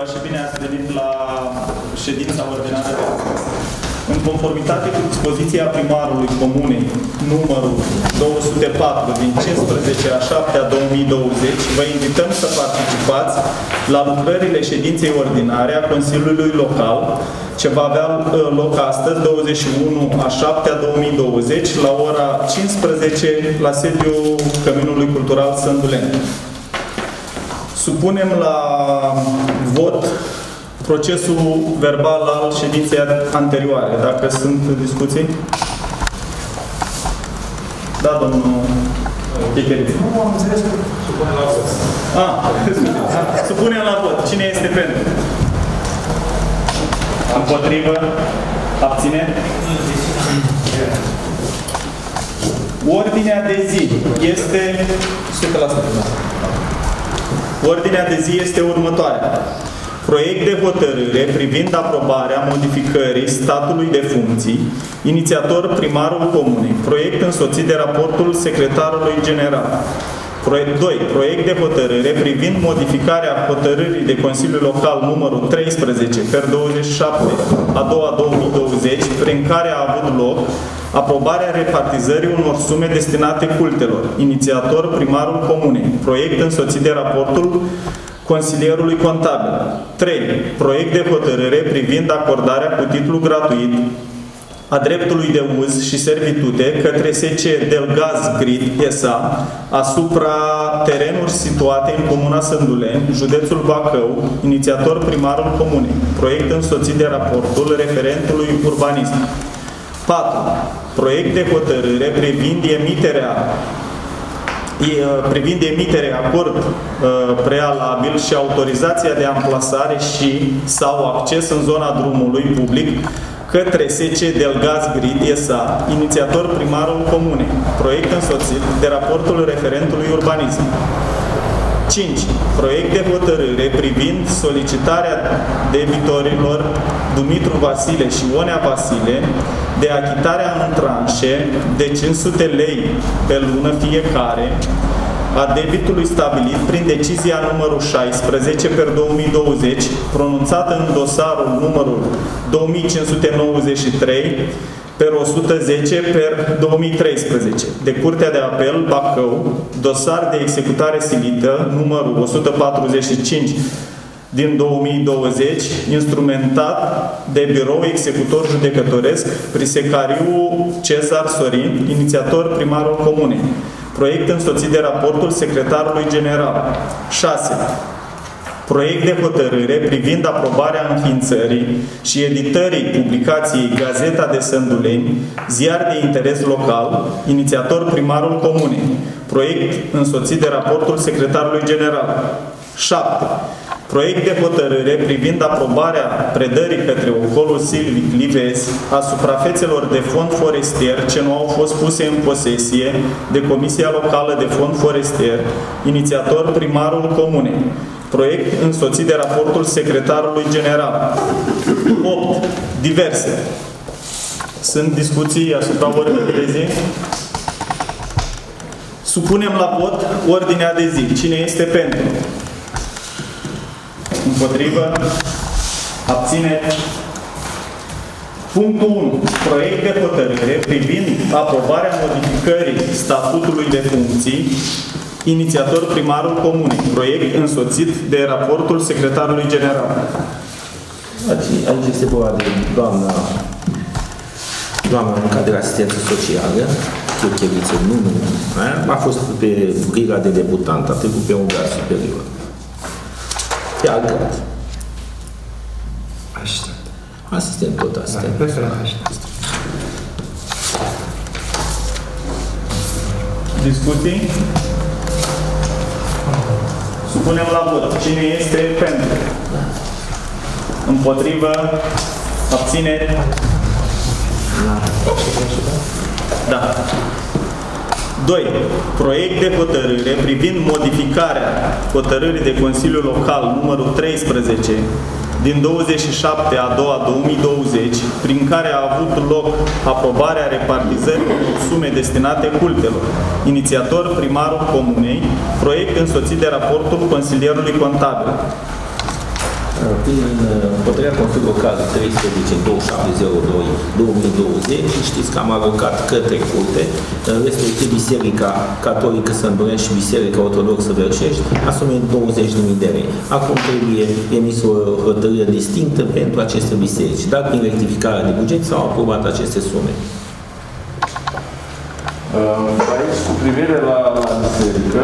Bună ziua și bine ați venit la ședința ordinară de astăzi. În conformitate cu dispoziția primarului comunei numărul 204 din 15 a 7 a 2020, vă invităm să participați la lucrările ședinței ordinare a Consiliului Local, ce va avea uh, loc astăzi, 21 a 7 a 2020, la ora 15 la sediul Căminului Cultural Sândulen. Supunem la vot procesul verbal al ședinței anterioare. Dacă sunt discuții? Da, domnul Chicheri. Nu am înțeles că Supunem la vot. Ah, supunem la vot. Cine este pentru? Împotrivă? Abține? Ordinea de zi este 100%. Ordinea de zi este următoarea. Proiect de hotărâre privind aprobarea modificării statului de funcții, inițiator primarul comunei, proiect însoțit de raportul secretarului general. Proiect 2. Proiect de hotărâre privind modificarea hotărârii de Consiliul Local numărul 13 per 27 a 2 2020, prin care a avut loc aprobarea repartizării unor sume destinate cultelor, inițiator primarul comunei, proiect însoțit de raportul consilierului contabil. 3. Proiect de hotărâre privind acordarea cu titlu gratuit a dreptului de uz și servitute către SC Delgaz Grid SA asupra terenuri situate în Comuna Sânduleni, județul Bacău, inițiator primarul comunei, proiect însoțit de raportul referentului urbanism. 4. Proiect de hotărâre privind emiterea privind emiterea acord prealabil și autorizația de amplasare și sau acces în zona drumului public către SC Delgaz Grid SA, inițiator primarul comunei, proiect însoțit de raportul referentului urbanism. 5. Proiect de hotărâre privind solicitarea debitorilor Dumitru Vasile și Onea Vasile de achitarea în tranșe de 500 lei pe lună fiecare a debitului stabilit prin decizia numărul 16 per 2020, pronunțată în dosarul numărul 2593 per 110 per 2013 de Curtea de Apel Bacău, dosar de executare silită numărul 145 din 2020, instrumentat de birou executor judecătoresc Prisecariu Cezar Sorin, inițiator primarul comunei. Proiect însoțit de raportul secretarului general. 6. Proiect de hotărâre privind aprobarea înființării și editării publicației Gazeta de Sânduleni, ziar de interes local, inițiator primarul comunei. Proiect însoțit de raportul secretarului general. 7. Proiect de hotărâre privind aprobarea predării către ocolul silvic Livezi a suprafețelor de fond forestier ce nu au fost puse în posesie de Comisia Locală de Fond Forestier, inițiator primarul comunei. Proiect însoțit de raportul secretarului general. 8. Diverse. Sunt discuții asupra ordinii de zi? Supunem la vot ordinea de zi. Cine este pentru? Împotrivă? Abține? Punctul 1. Proiect de hotărâre privind aprobarea modificării statutului de funcții inițiator primarul comunei, proiect însoțit de raportul secretarului general. Aici, aici este vorba de doamna, doamna în cadre asistență socială, Chircheriță, nu, nu, a fost pe briga de debutant, a trecut pe un grad superior. Pe alt grad. Asistent. Asistent, tot asistent. Da, preferat asistent. Discuții? Supunem la vot. Cine este pentru? Împotrivă? Abține? Da. 2. Proiect de hotărâre privind modificarea hotărârii de Consiliul Local numărul 13 din 27 a 2 a 2020, prin care a avut loc aprobarea repartizării unor sume destinate cultelor. Inițiator primarul comunei, proiect însoțit de raportul consilierului contabil. Prin hotărârea Consiliului Local 13-270-2020, știți că am alocat către curte, respectiv Biserica Catolică Sândureni și Biserica Ortodoxă Verșești, asume 20.000 de lei. Acum trebuie emis o hotărâre distinctă pentru aceste biserici, dar prin rectificarea de buget s-au aprobat aceste sume. Aici, cu privire la, la biserică,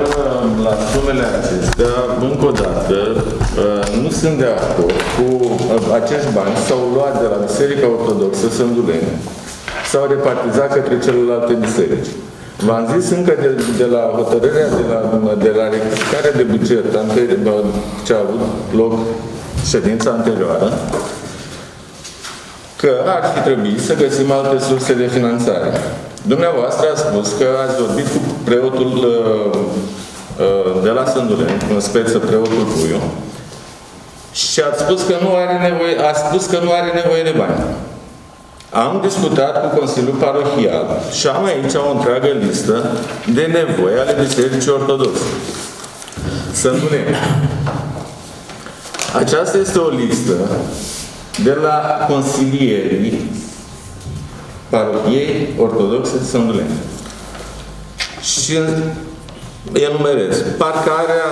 la sumele acestea, încă o dată, uh, nu sunt de acord cu uh, acești bani s-au luat de la Biserica Ortodoxă Sânduleni, s-au repartizat către celelalte biserici. V-am zis încă de, de la hotărârea, de la, de la rectificarea de buget ce a avut loc ședința anterioară, că ar fi trebuit să găsim alte surse de finanțare. Dumneavoastră a spus că ați vorbit cu preotul uh, uh, de la Sânduleni, în speță preotul Puiu, și ați spus că nu are nevoie, a spus că nu are nevoie de bani. Am discutat cu Consiliul Parohial și am aici o întreagă listă de nevoi ale Bisericii Ortodoxe. Sânduleni. Aceasta este o listă de la consilierii parohiei ortodoxe Sânduleni. Și enumerez. Parcarea,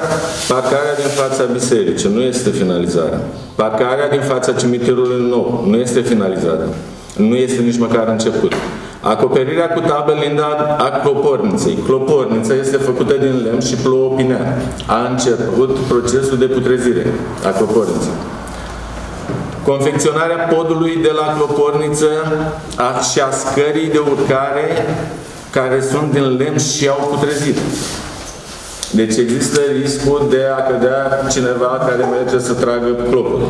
parcarea din fața bisericii nu este finalizată. Parcarea din fața cimitirului nou nu este finalizată. Nu este nici măcar început. Acoperirea cu tabelinda a cloporniței. Clopornița este făcută din lemn și plouă pinea. A început procesul de putrezire a cloporniței confecționarea podului de la cloporniță a, și a scării de urcare care sunt din lemn și au putrezit. Deci există riscul de a cădea cineva care merge să tragă clopul.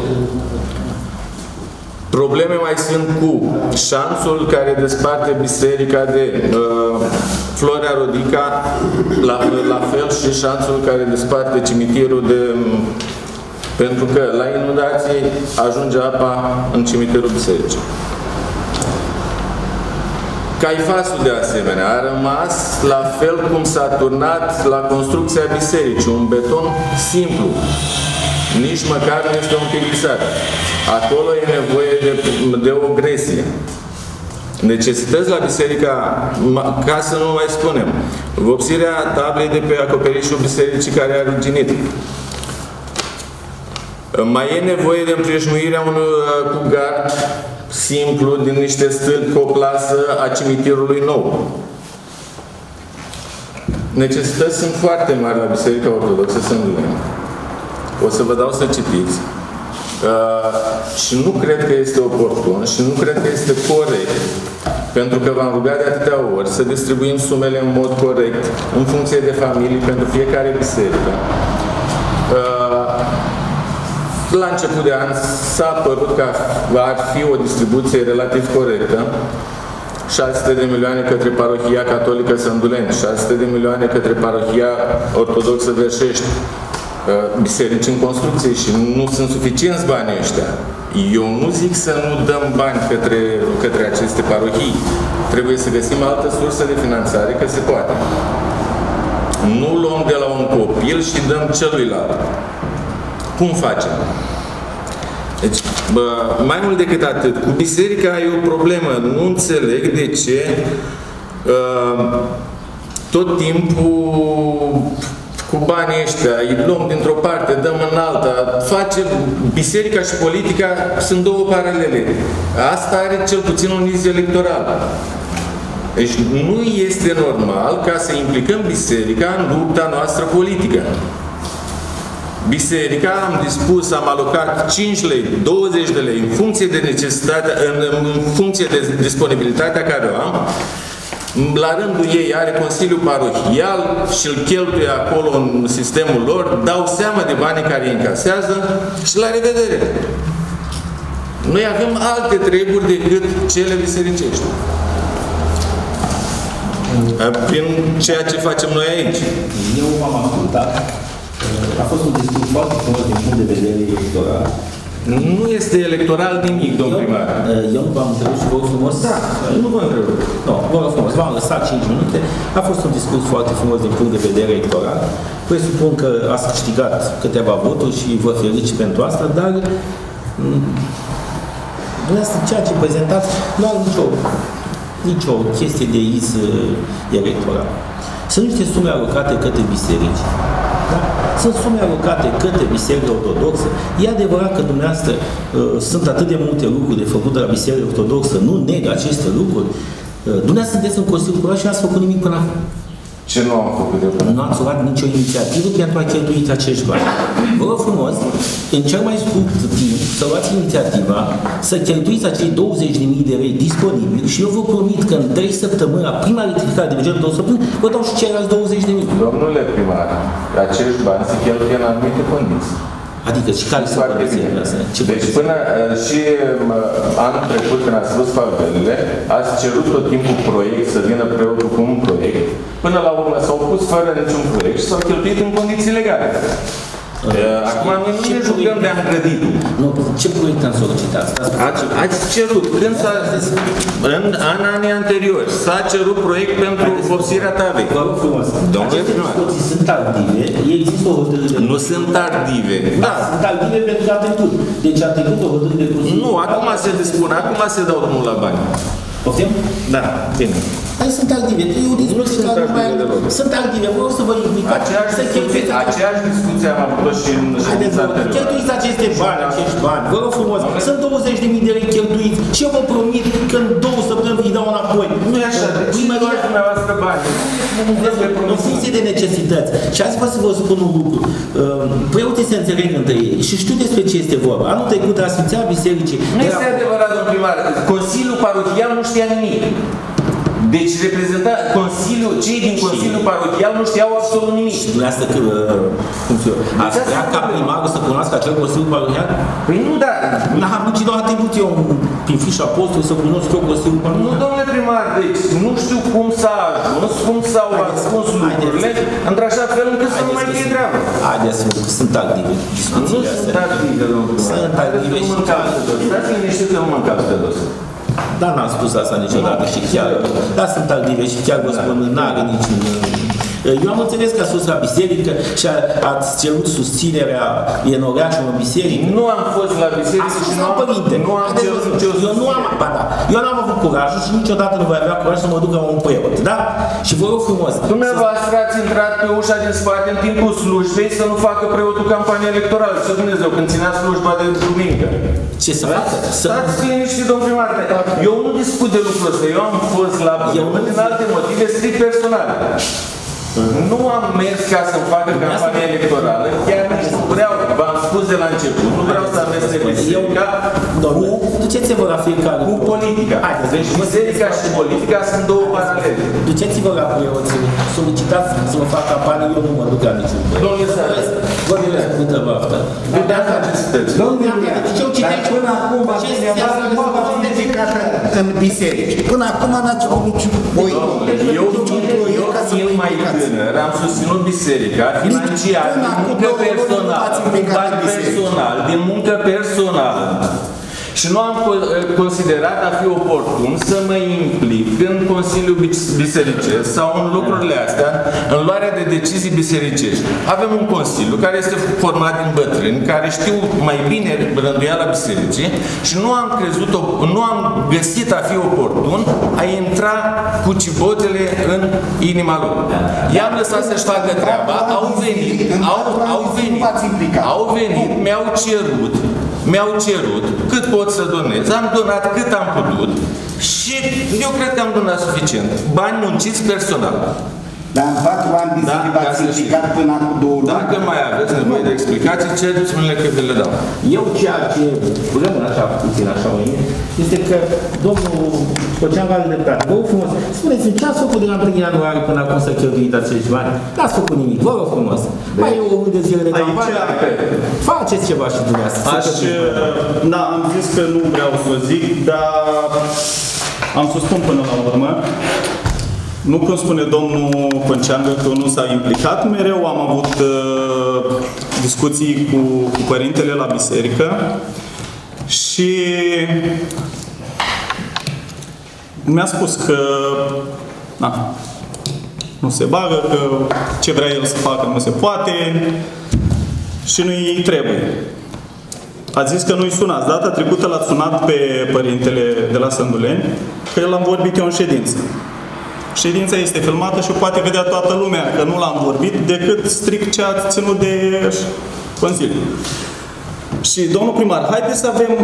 Probleme mai sunt cu șanțul care desparte biserica de uh, Florea Rodica, la, la fel și șanțul care desparte cimitirul de pentru că la inundații ajunge apa în cimitirul bisericii. Caifasul, de asemenea, a rămas la fel cum s-a turnat la construcția bisericii, un beton simplu. Nici măcar nu este un pic Acolo e nevoie de, de o gresie. Necesități la biserica, ca să nu mai spunem, vopsirea tablei de pe acoperișul bisericii care a ruginit, mai e nevoie de împrejmuirea unui uh, cu gard simplu din niște stâlpi cu o plasă a cimitirului nou. Necesități sunt foarte mari la Biserica Ortodoxă Sânduleni. O să vă dau să citiți. Uh, și nu cred că este oportun și nu cred că este corect pentru că v-am rugat de atâtea ori să distribuim sumele în mod corect, în funcție de familii, pentru fiecare biserică. Uh, la început de an s-a părut că ar fi o distribuție relativ corectă. 600 de milioane către parohia catolică Sânduleni, 600 de milioane către parohia ortodoxă Verșești, uh, biserici în construcție și nu sunt suficienți banii ăștia. Eu nu zic să nu dăm bani către, către aceste parohii. Trebuie să găsim altă sursă de finanțare, că se poate. Nu luăm de la un copil și dăm celuilalt. Cum facem? Deci, bă, mai mult decât atât, cu biserica e o problemă. Nu înțeleg de ce uh, tot timpul cu banii ăștia, îi luăm dintr-o parte, dăm în alta, face, biserica și politica sunt două paralele. Asta are cel puțin un iz electoral. Deci nu este normal ca să implicăm biserica în lupta noastră politică. Biserica am dispus, am alocat 5 lei, 20 de lei, în funcție de necesitate, în, în funcție de disponibilitatea care o am, la rândul ei are Consiliul Parohial și îl cheltuie acolo în sistemul lor, dau seama de banii care îi încasează și la revedere. Noi avem alte treburi decât cele bisericești. Prin ceea ce facem noi aici. Eu am ascultat a fost un discurs foarte frumos din punct de vedere electoral. Nu este electoral nimic, domn primar. Eu nu v-am întrebat și vă frumos. Da, nu vă întreb. Nu, vă rog frumos, v-am lăsat 5 minute, a fost un discurs foarte frumos din punct de vedere electoral. Presupun că ați câștigat câteva voturi și vă felicit pentru asta, dar mm, dumneavoastră ceea ce prezentați nu are nicio, nicio chestie de iz uh, electoral. Sunt niște sume alocate către biserici. Da? Sunt sume alocate către Biserica Ortodoxă. E adevărat că dumneavoastră uh, sunt atât de multe lucruri de făcut de la Biserica Ortodoxă, nu neg aceste lucruri. Uh, dumneavoastră sunteți în Consiliul Curat și ați făcut nimic până acum. Ce nu am făcut de până? Nu ați luat nicio inițiativă pentru a cheltui acești bani. Vă rog frumos, în cel mai scurt timp, să luați inițiativa, să cheltuiți acei 20.000 de lei disponibili și eu vă promit că în 3 săptămâni, la prima rectificare de buget de 2 săptămâni, vă dau și ceilalți 20.000. Domnule primar, acești bani se cheltuie în anumite condiții. Adică și care sunt Foarte bine. condițiile astea? Ce Deci condiții? până uh, și uh, anul trecut când ați spus favelele, ați cerut tot timpul proiect să vină preotul cu un proiect. Până la urmă s-au pus fără niciun proiect și s-au cheltuit în condiții legale. Uh, Acum noi nu ne jucăm de îngrăditul. Nu, ce proiect am solicitat? Stați puțin. Ați, ați cerut, când s-a, în, în anii anteriori, s-a cerut proiect pentru vopsirea tavei. Vă rog frumos. Domnule Aceste primar. discuții sunt tardive, există o hotărâre. Nu sunt tardive. Da, sunt tardive pentru că a trecut. Deci a trecut o hotărâre de Consiliu. Nu, acum se dispune, acum se dau drumul la bani. Poftim? Da, bine. Hai sunt tardive. E o discuție sunt care nu mai tardive deloc. Sunt tardive. Vreau să vă implicați. Aceeași să discuție, cheltuiți aceeași discuție am avut-o și în Haideți, ședința vă rog, anterioară. cheltuiți aceste bani, acești bani. Vă rog frumos, sunt 20.000 de lei cheltuiți și eu vă promit că în două săptămâni îi dau înapoi. Nu e așa, de ce Primăria- luați dumneavoastră bani? Nu vreți de în promisiuni. funcție de necesități. Și azi vreau să vă spun un lucru. Uh, Preoții se înțeleg între ei și știu despre ce este vorba. Anul trecut la Sfinția Bisericii Nu era- este adevărat, domnul primar. Consiliul parochial nu știa nimic. Deci reprezenta Consiliul, cei din Consiliul parochial nu știau absolut nimic. Dumneavoastră că, uh, cum să eu, ați Deci vrea asta ca e primarul să cunoască acel Consiliu Parohial? Păi nu, da. N-am nici doar atribut eu prin fișa postului să cunosc eu Consiliul Nu, Parohial. domnule primar, deci nu știu cum s-a ajuns, cum s-au ascuns lucrurile, într-așa fel încât să nu mai fie treabă. Haideți, mă, că sunt active Nu discuțiile sunt astea. active, domnul primar. Sunt active și Haideți să mă încalți pe dos. Stați liniștit că nu mă încalți pe dos. Dar n-am spus asta niciodată și chiar, da, sunt active și chiar vă spun, n-are niciun... Eu am înțeles că a sus la biserică și a, ați cerut susținerea enoreașului în biserică. Nu am fost la biserică Ați și fost nu la am, părinte. nu am Haideți, cerut vă nicio spun, eu nu am, ba da, eu n-am avut curajul și niciodată nu voi avea curaj să mă duc la un preot, da? Și vă rog frumos, Dumneavoastră ați intrat pe ușa din spate în timpul slujbei să nu facă preotul campanie electorală. Să Dumnezeu, când ținea slujba de duminică. Ce să facă? Să, Stați liniștit, domn primar. Eu nu discut de lucrul ăsta. Eu am fost la Eu nu- din alte motive strict personale. Nu am mers ca să-mi facă campanie electorală, chiar nici nu vreau, v-am spus de la început, nu vreau să amestec biserica Domnule, duceți-vă la fiecare cu politica. Haideți, Deci biserica și politica sunt două paralele. Duceți-vă la preoți, solicitați să vă fac campanie, eu nu mă duc la niciun preot. Domnule Sare, Vă doresc multă baftă. de asta necesități. Domnule, Deci eu dar citesc până acum ce ați înseamnă dumneavoastră nu v-ați implicat în biserici. Până acum n-ați avut niciun voi, Eu, fiind mai implicați. tânăr, am susținut biserica financiar, până din acum muncă două luni nu personală, v-ați din implicat bani în biserică. personal, din muncă personală. Și nu am co- considerat a fi oportun să mă implic în Consiliul Bis- Bisericesc sau în lucrurile astea, în luarea de decizii bisericești. Avem un Consiliu care este format din bătrâni, care știu mai bine rânduiala bisericii și nu am crezut, nu am găsit a fi oportun a intra cu cibotele în inima lor. I-am lăsat să-și facă treaba, au venit, au, au venit, au venit, mi-au cerut mi-au cerut cât pot să donez. Am donat cât am putut și eu cred că am donat suficient. Bani munciți personal. Dar în patru ani de Da, zile ca v-ați să implicat până acum două luni. Dacă mai aveți nevoie de explicații, cereți-mi-le că vi le dau. Eu ceea ce rămân așa puțin așa o mine, este că domnul Cocean are dreptate. Vă rog frumos, spuneți-mi ce ați făcut de la 1 ianuarie până acum să cheltuiți acești bani? N-ați făcut nimic, vă rog frumos. Mai e o lună de zile de Aici- campanie. Faceți ceva și dumneavoastră. să Aș, cheltuiți. da, am zis că nu vreau să o zic, dar am să spun până la urmă. Nu cum spune domnul Conceangă că nu s-a implicat, mereu am avut uh, discuții cu, cu părintele la biserică și mi-a spus că na, nu se bagă, că ce vrea el să facă nu se poate și nu-i trebuie. A zis că nu-i sunați. Data trecută l-a sunat pe părintele de la Sânduleni, că el am vorbit eu în ședință. Ședința este filmată și o poate vedea toată lumea, că nu l-am vorbit, decât strict ce a ținut de Consiliu. Și domnul primar, haideți să avem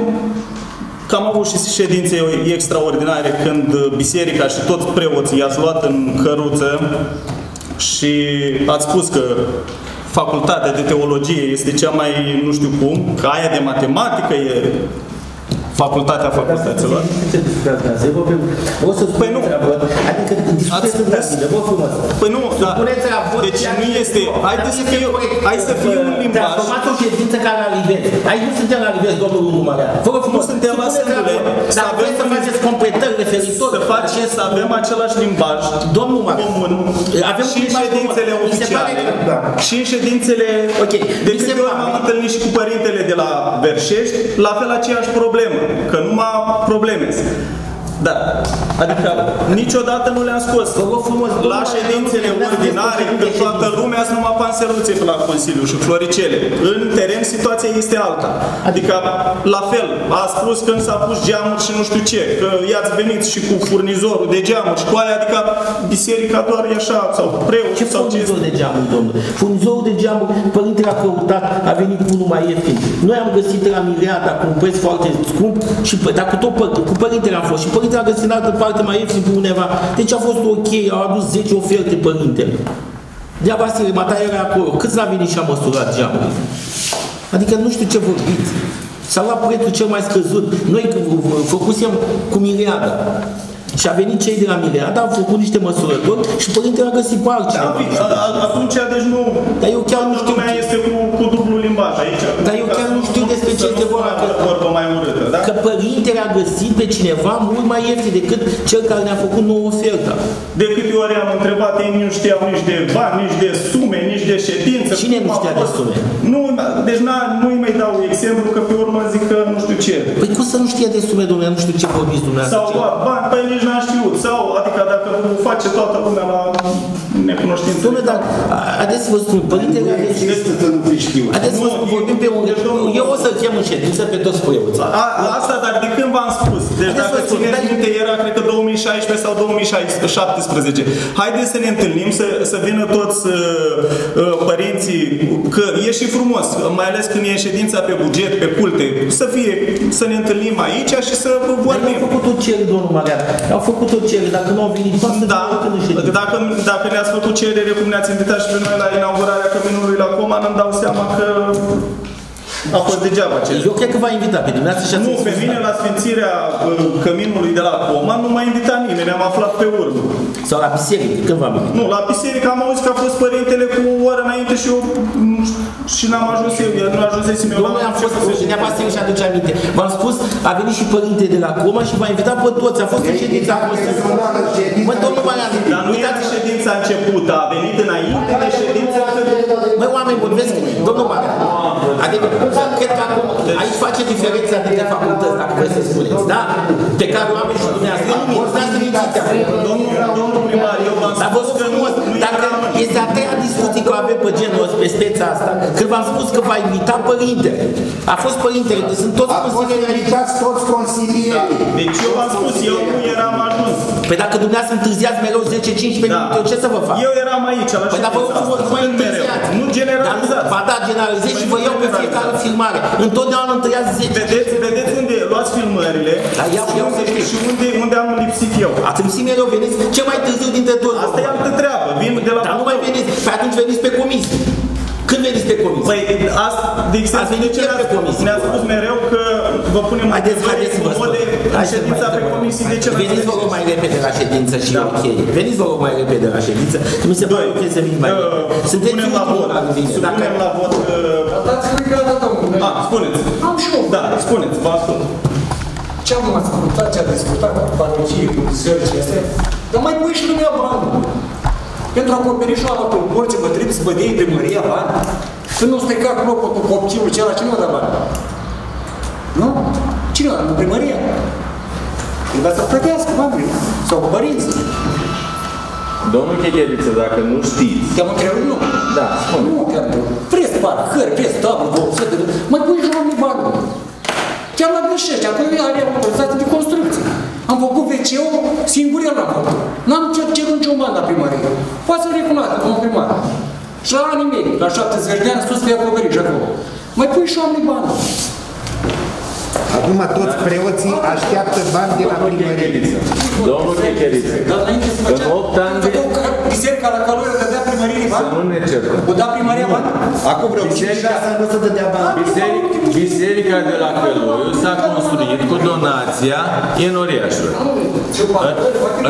că am avut și ședințe extraordinare când biserica și toți preoții i-ați luat în căruță și ați spus că facultatea de teologie este cea mai, nu știu cum, că aia de matematică e facultatea facultăților. O să Păi nu. Adică Ați discuția spus. rapidă, vă frumos. Păi nu, da. Puneți la vot Deci ceea nu ce este, este haideți să fie, hai să fie un limbaj. Transformați o ședință ca la nivel. Aici nu suntem la nivel, domnul Lungu Marea. Vă rog frumos, Nu suntem la supuneți sândule. vot. Să Dacă avem vreți să un- faceți completări referitor Să face, să avem același limbaj Domnul Marea. comun Avem și în limbaj ședințele comun. Mi se pare oficiale că- da. și în ședințele Ok. de Mi se câte ori pare- m-am întâlnit și cu părintele de la Verșești, la fel aceeași problemă, că numai probleme. Da. Adică niciodată nu le-am scos. Vă rog frumos, La domnul ședințele Marea, nu ordinare, spuneți când de toată ședință. lumea sunt numai panseluțe pe la Consiliu și floricele. În teren situația este alta. Adică la fel, a spus când s-a pus geamuri și nu știu ce, că i-ați venit și cu furnizorul de geamuri și cu aia, adică biserica doar e așa, sau preot Ce sau ce furnizor de geamuri, domnule? Furnizorul de geamuri, părintele a căutat, a venit cu unul mai ieftin. Noi am găsit la Mireata cu un preț foarte scump, și, pă- dar cu, tot, pă- cu părintele am fost. Și părintele a găsit în altă parte mai ieftin pe undeva. Deci a fost ok, au adus 10 oferte părintele. Dea Vasile, mata era acolo. Câți l-a venit și a măsurat geamurile? Adică nu știu ce vorbiți. S-a luat prețul cel mai scăzut. Noi c- v- v- făcusem cu Mireada. Și a venit cei de la Mileada, au făcut niște măsurători și părintele a găsit pe Da, altcineva. fi, a- a- atunci, deci nu... Dar eu chiar nu Toată știu lumea este cu, cu dublu limbaj aici. Dar eu chiar nu știu despre ce Să este nu vorba, spună că- vorbă mai urâtă, da? Că părintele a găsit pe cineva mult mai ieftin decât cel care ne-a făcut nouă oferta. De câte ori am întrebat, ei nu știau nici de bani, nici de sume, nici de ședință. Cine cum nu a știa de fost. sume? Nu, deci na, nu-i mai dau exemplu, că pe urmă zic că nu știu ce. Păi cum să nu știe de sume, domnule, nu știu ce vorbiți dumneavoastră. Sau luat bani, păi nici n-am știut. Sau, adică dacă o face toată lumea la necunoștință. Domnule, dar a- haideți să vă spun, părintele a Nu găsit... există să nu fi știut. Haideți să vă Nu, spun, eu- vorbim pe un... deci, domnul- Eu o să chem în ședință pe toți preoții. A, asta, dar de când v-am spus? Deci Haideți dacă să spun, țineți dar- minte, era cred că 2016 sau 2017. Haideți să ne întâlnim, să, să vină toți uh, uh, părinții, că e și frumos, mai ales când e ședința pe buget, pe culte, să fie, să ne întâlnim aici și să Dar au vorbim. făcut o cerere, domnul Marian. Au făcut o cerere. Dacă nu au venit, poate să Da, vină în ședință. dacă, dacă ne-ați făcut cerere, cum ne-ați invitat și pe noi la inaugurarea căminului la Coman, îmi dau seama că a fost degeaba cerere. Eu cred că v-a invitat pe dumneavoastră și ați Nu, pe spus, mine da. la sfințirea uh, căminului de la Coman nu m-a invitat nimeni, am aflat pe urmă. Sau la biserică, când v-am invitat? Nu, la biserică am auzit că a fost părintele cu o oră înainte și eu nu știu, și n-am ajuns eu, eu nu ajunsesem eu. Domnule, n-am am fost, început să cineva știu. să-și aduce aminte. V-am spus, a venit și părinte de la Coma și v-a invitat pe toți. A fost în ședința a fost Mă, domnul Marian, Dar nu era uitați ședința început, a venit înainte de ședință. Măi, oameni buni, vezi, că- domnul Marian, adică, cred că acum, aici face diferența dintre facultăți, dacă vreți să spuneți, da? Pe care o am și dumneavoastră. Eu nu mint, dumneavoastră mințiți acum. Domnul, domnul primar, eu v-am Dar vă spus rog că treia discuție că o avem pe genul ăsta, pe speța asta, când v-am spus că va invita părintele. A fost părintele, deci sunt toți A fost consilierii aici. invitați toți consilierii. Deci eu v-am spus, eu nu eram ajuns. Păi dacă dumneavoastră întârziați mereu 10-15 Da. minute, eu ce să vă fac? Eu eram aici, la Păi dar vă rog ședința frumos, asta, nu mai când mereu. întârziați. Nu Dar nu, generalizați. ba da, generalizez și Păi vă nu iau pe generalizați. fiecare filmare. Întotdeauna întârziați 10 Vedeți, vedeți unde luați filmările Dar iau- și iau unde- să știu. și unde, unde am lipsit eu. Ați lipsit mereu, veniți cel mai târziu dintre toți. Asta e altă treabă. Vin de la Dar nu mai veniți. Păi atunci veniți pe comisie. Când veniți pe comisie? Păi, asta, de Ați exemplu, venit de ce ieri pe ne-ați comisie. ne-ați spus mereu că vă punem Haideți, haideți să vă spun. comode în Hai să ședința mai pe întrebăm. comisii. De ce n-ați Veniți, vă rog, venit? mai repede la ședință și Da. ok. Veniți, vă rog, mai repede la ședință. că Mi se pare Doi. ok să vin mai Uh, repede. Sunteți Supunem la ultimul vot. la vine. Dacă Supunem la vot. uh, Dați-mi gata, domnule. A, spuneți. Am și eu. Da, spuneți, vă ascult. Ce am ascultat, ce a discutat cu parochie, cu bisericile astea, dar mai pui și lumea bani. Pentru acoperișul ăla cu porții, vă trebuie să vă dea primăria bani. Când nu strica clopotul copilul celălalt, cine o da bani? Nu? Cine o da? Primăria. Trebuia să plătească oamenii sau părinții. Domnul Checheriță, dacă nu știți, Te-am întrerupt, nu. Da, spune. Nu te-am întrerupt. Vreți parcări, vreți tablă, vopsete, mai pui și oamenii bani. Chiar la Bășești, acolo are autorizație de construcție. Am făcut WC-ul singur el l-am făcut. N-am cer- cerut niciun bani la primărie. Poate să recunoască, domnul primar. Și la anii mei, la 70 de ani, sus pe acoperiș acolo. Mai pui și oamenii bani. Acum toți preoții așteaptă bani de la primărie. domnul Checheriță, Dar înainte să în făcea... 8 ani de... Făceau ca biserica la calorie, dădea primărie Să bani? nu ne certăm. O da primăria bani? Acum vreo 5 ani nu se dădea bani. Biserica, biserica de la Căluiu s-a construit cu donația Enoriașului. În,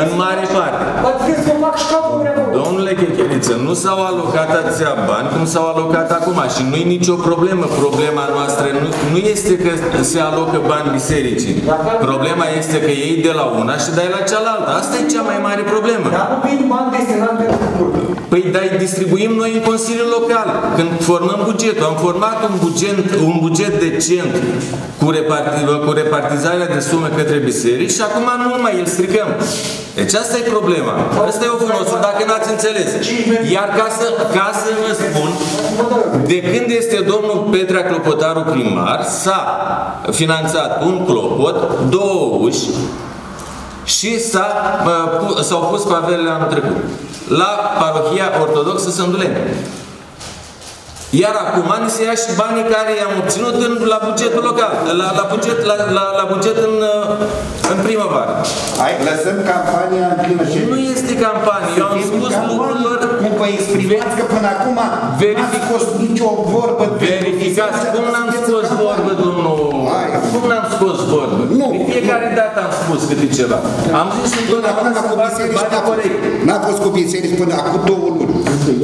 în mare parte. Dar vreți să fac șcafuri acolo? Domnule Checheriță, nu s-au alocat atâția bani cum s-au alocat acum și nu e nicio problemă. Problema noastră nu, nu este că se alocă bani bisericii. Problema este că ei de la una și dai la cealaltă. Asta e cea mai mare problemă. Dar nu vin bani destinați pentru curte. Păi dar îi distribuim noi în Consiliul Local. Când formăm bugetul, am format un buget, un buget decent cu, reparti, cu repartizarea de sume către biserici și acum nu mai îl stricăm. Deci asta e problema. Asta e o frumosă, dacă n-ați înțeles. Iar ca să, ca să vă spun, de când este domnul Petrea Clopotaru primar, s-a finanțat un clopot, două uși, și s-a, uh, pu- s-au pus pavelele anul trecut la parohia ortodoxă Sânduleni. Iar acum ni se ia și banii care i-am obținut în, la bugetul local, la, la, buget, la, la, la buget în, uh, în primăvară. Hai, lăsăm campania în plină Nu ședință. este campanie, eu am spus lucrurilor Cum vă exprimați că până acum Verific- n-ați scos nicio vorbă de verificați cum n-am scos vorbă, domnul, Hai. cum n-am scos vorbă. Nu. De fiecare dată am spus câte ceva. Am zis Până acum întotdeauna să cu facă biserici bani n-a fost, corect. n-a fost cu biserici până acum două luni.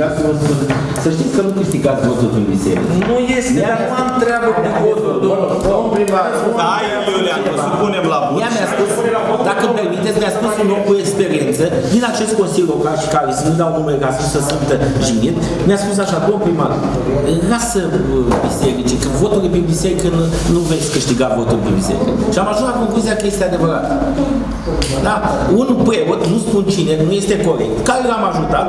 Ia să vă spun. Să știți că nu câștigați votul în biserică. Nu este, dar nu am treabă cu votul, domnul, domnul primar. Hai, Iulian, o să punem la vot. Ea mi-a spus, dacă îmi permiteți, mi-a spus un om cu experiență din acest Consiliu Local și care să nu dau numele ca să nu se simtă jignit, mi-a spus așa, domn primar, lasă uh, bisericii, că voturile pe biserică nu, nu veți câștiga votul pe biserică. Și am ajuns la concluzia că este adevărat. Da? Un preot, nu spun cine, nu este corect, care l-am ajutat,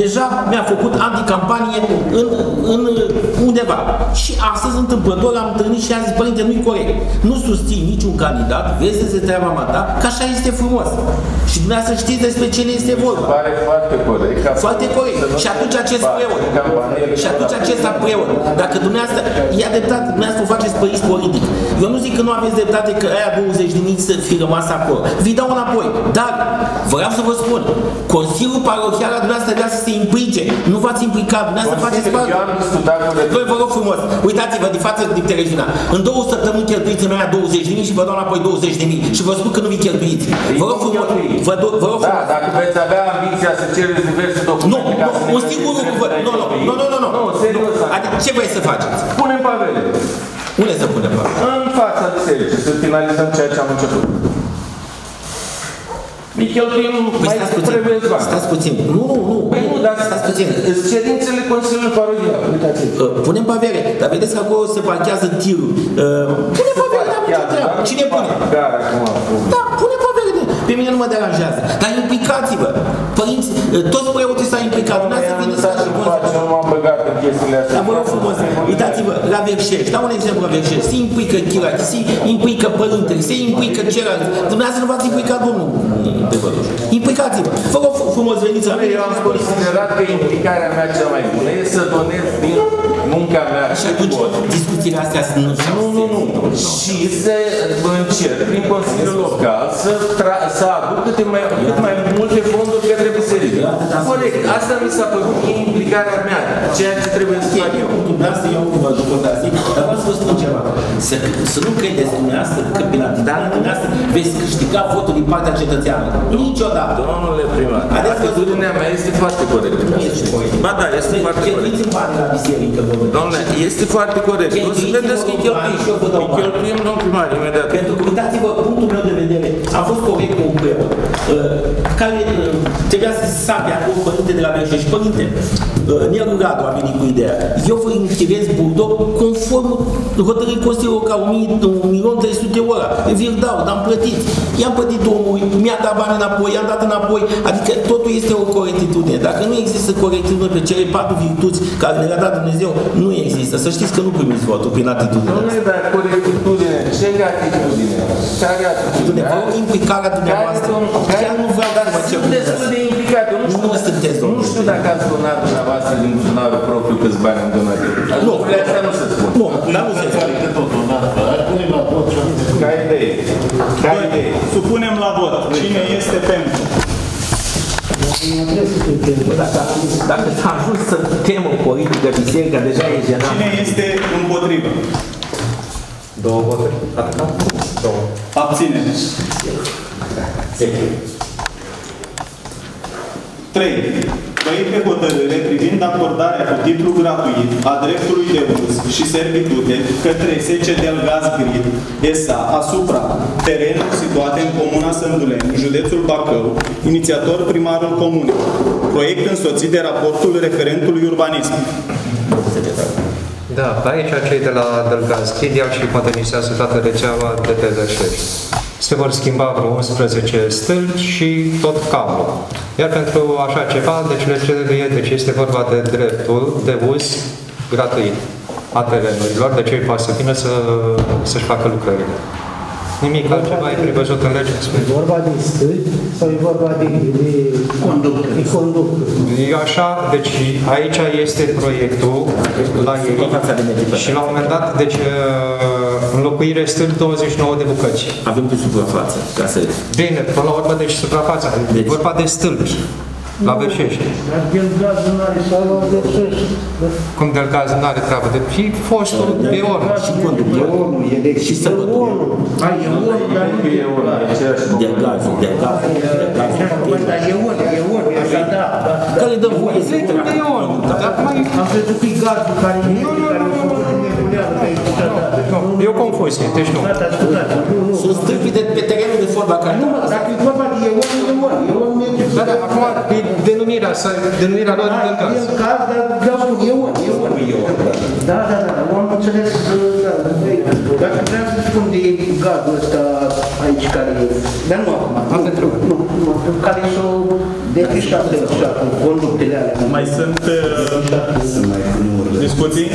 deja mi-a făcut anticampanie în, în undeva. Și astăzi, întâmplător, am întâlnit și a zis, părinte, nu-i corect. Nu susțin niciun candidat, vezi de treaba mea ta, că așa este frumos. Și dumneavoastră știți despre cine este vorba. Pare foarte corect. ca- Foarte corect. să nu Și atunci se acest facă preot. campanie Și atunci acesta preot. Dacă dumneavoastră, ia dreptate, dumneavoastră o faceți părinte politic. Eu nu zic că nu aveți dreptate că aia 20 de mii să fi rămas acolo. Vi dau înapoi. Dar vreau să vă spun, Consiliul Parohial al dumneavoastră trebuia să se implice. Nu v-ați implicat, dumneavoastră faceți parte. Eu am discutat cu Voi vă rog frumos, uitați-vă de față din televiziunea. În două săptămâni cheltuiți în aia 20 de mii și vă dau înapoi 20 de mii. Și vă spun că nu vi cheltuiți. Vă rog frumos, vă, do- vă rog Da, frumos. dacă veți avea ambiția să cereți diverse Nu, documente ca nu, să ne un singur vedeți lucru, vă- nu, nu, nu, nu, nu, nu. Nu, serios. Adică ce vrei să faceți? Punem pavele. Unde să punem bani? În fața bisericii, să finalizăm ceea ce am început. Îi cheltuim Păi mai stați puțin, trebuie bani. stați puțin. Nu, nu, nu. Păi nu, dar stați puțin. Sunt cerințele Consiliului Parohial. Uitați-vă. Uh, Punem pavere, dar vedeți că acolo se parchează tirul. Uh, Punem pavere, n-am nicio treabă. Cine pune? Gara, acum. Da, pune pavere. De- Pe mine nu mă deranjează. Dar implicați-vă. Părinți, uh, toți preoții s-au implicat. Dumneavoastră Am vedeți lăsat ca și și face, nu m-am băgat în chestiile astea. Dar vă rog frumos, uitați-vă, la Verșești, dau un exemplu la Verșești, se implică Chirachi, se implică părintele, se implică celălalt. Dumneavoastră nu v-ați implicat, domnul Tevăruș. Implicați-vă. Vă rog frumos, veniți la mine. Eu am considerat că implicarea mea cea mai bună e să donez din munca mea Și ce atunci, pot. discuțiile astea sunt nu Nu, nu, nu. Și să încerc prin Consiliul Local să, tra- să aduc câte mai, cât mai multe fonduri către biserică. Corect. Asta mi s-a părut mie implicarea mea. Ceea ce trebuie să fac eu. Dumneavoastră, eu vă duc o dasi, dar vreau să vă spun ceva. Să, să nu credeți dumneavoastră că prin atitudinea dumneavoastră veți câștiga votul din partea cetățeanului. Niciodată. Domnule primar, Haideți să- atitudinea mea este foarte corectă. Nu este corect. Ba da, este foarte corect. Cheltuiți în bani la biserică, domnule. Domnule, este foarte corect. O să vedeți că îi cheltuim. Și eu vă dau Îi bani. cheltuim, domnul primar, imediat. Pentru că, uitați-vă, punctul meu de vedere, am fost corect cu un preot, uh, care uh, Trebuia să se sape acolo părinte de la Berșe și părinte, uh, Nelu Radu a venit cu ideea. Eu vă închiriez bulldog conform hotărârii Consiliului ca 1.300.000 de ora. Vi-l dau, dar am plătit. I-am plătit omul, mi-a dat bani înapoi, i-am dat înapoi. Adică totul este o corectitudine. Dacă nu există corectitudine pe cele patru virtuți care le-a dat Dumnezeu, nu există. Să știți că nu primiți votul prin atitudine. Nu e dar corectitudine. Ce atitudine? Care atitudine? Vă rog implicarea dumneavoastră. Chiar nu vreau dar mă cer Sunt destul de implicat. Eu nu știu, Nu sunteți, nu domnule. știu dacă ați donat dumneavoastră din buzunarul propriu câți bani am donat eu. Nu. Lucrurile astea nu se spun. Nu, dar nu se spune. Ca idee. Ca idee. Supunem la vot. Cine este pentru? Dacă, dacă s-a ajuns să temă politică biserica, deja e jenant. Cine este împotrivă? Două voturi. Atât? Două. Abținere. 3. Proiect de hotărâre privind acordarea cu titlu gratuit a dreptului de uz și servitute către SC del Gaz Grid SA asupra terenului situate în Comuna Sânduleni, județul Bacău, inițiator primarul comunei. Proiect însoțit de raportul referentului urbanism. Da, aici cei de la Delgaz Chidial și modernizează toată rețeaua de pe Lășești. Se vor schimba vreo 11 stâlpi și tot cablul. Iar pentru așa ceva, deci le trebuie, deci este vorba de dreptul de uz gratuit a terenurilor, deci ei poate să vină să, să-și facă lucrările. Nimic altceva e prevăzut în lege. E vorba de stâlpi sau e vorba de, de conductă? De conductă. E așa, deci aici este proiectul la ei Suprafața de metri și la un moment dat, deci uh, înlocuire stâlpi 29 de bucăți. Avem pe suprafață, ca să... Bine, până la urmă, deci suprafața, Deci- e vorba de stâlpi la Berșești. Dar el gazul nu are sau la versești. Cum de gaz nu are treabă, de fi fostul pe oră. Și conductorul, și sărbători. Ai, e unul, dar nu e unul. De gazul, de gazul, de gazul. Dar e unul, e unul, așa da. da. Care dă voie să Zic de oră, dar mai... Am crezut că e gazul care e care e făcut în nebuneală pe aici. Da, da. Nu, e o confuzie, deci nu. Gata, ascultați. Nu, nu. Sunt stâlpii de pe terenul de fotbal care Nu, mă, dacă e vorba de e unul, e unul. E unul merge. Da, da, acum, e denumirea, să- denumirea lor de E gaz. gaz, dar gazul e unul, e unul. Da, da, da, eu am înțeles, da, dacă vreau să spun de gazul ăsta aici care e, dar nu acum, nu, nu, nu, care s-o defișat așa, cu conductele alea. Mai sunt uh, discuții?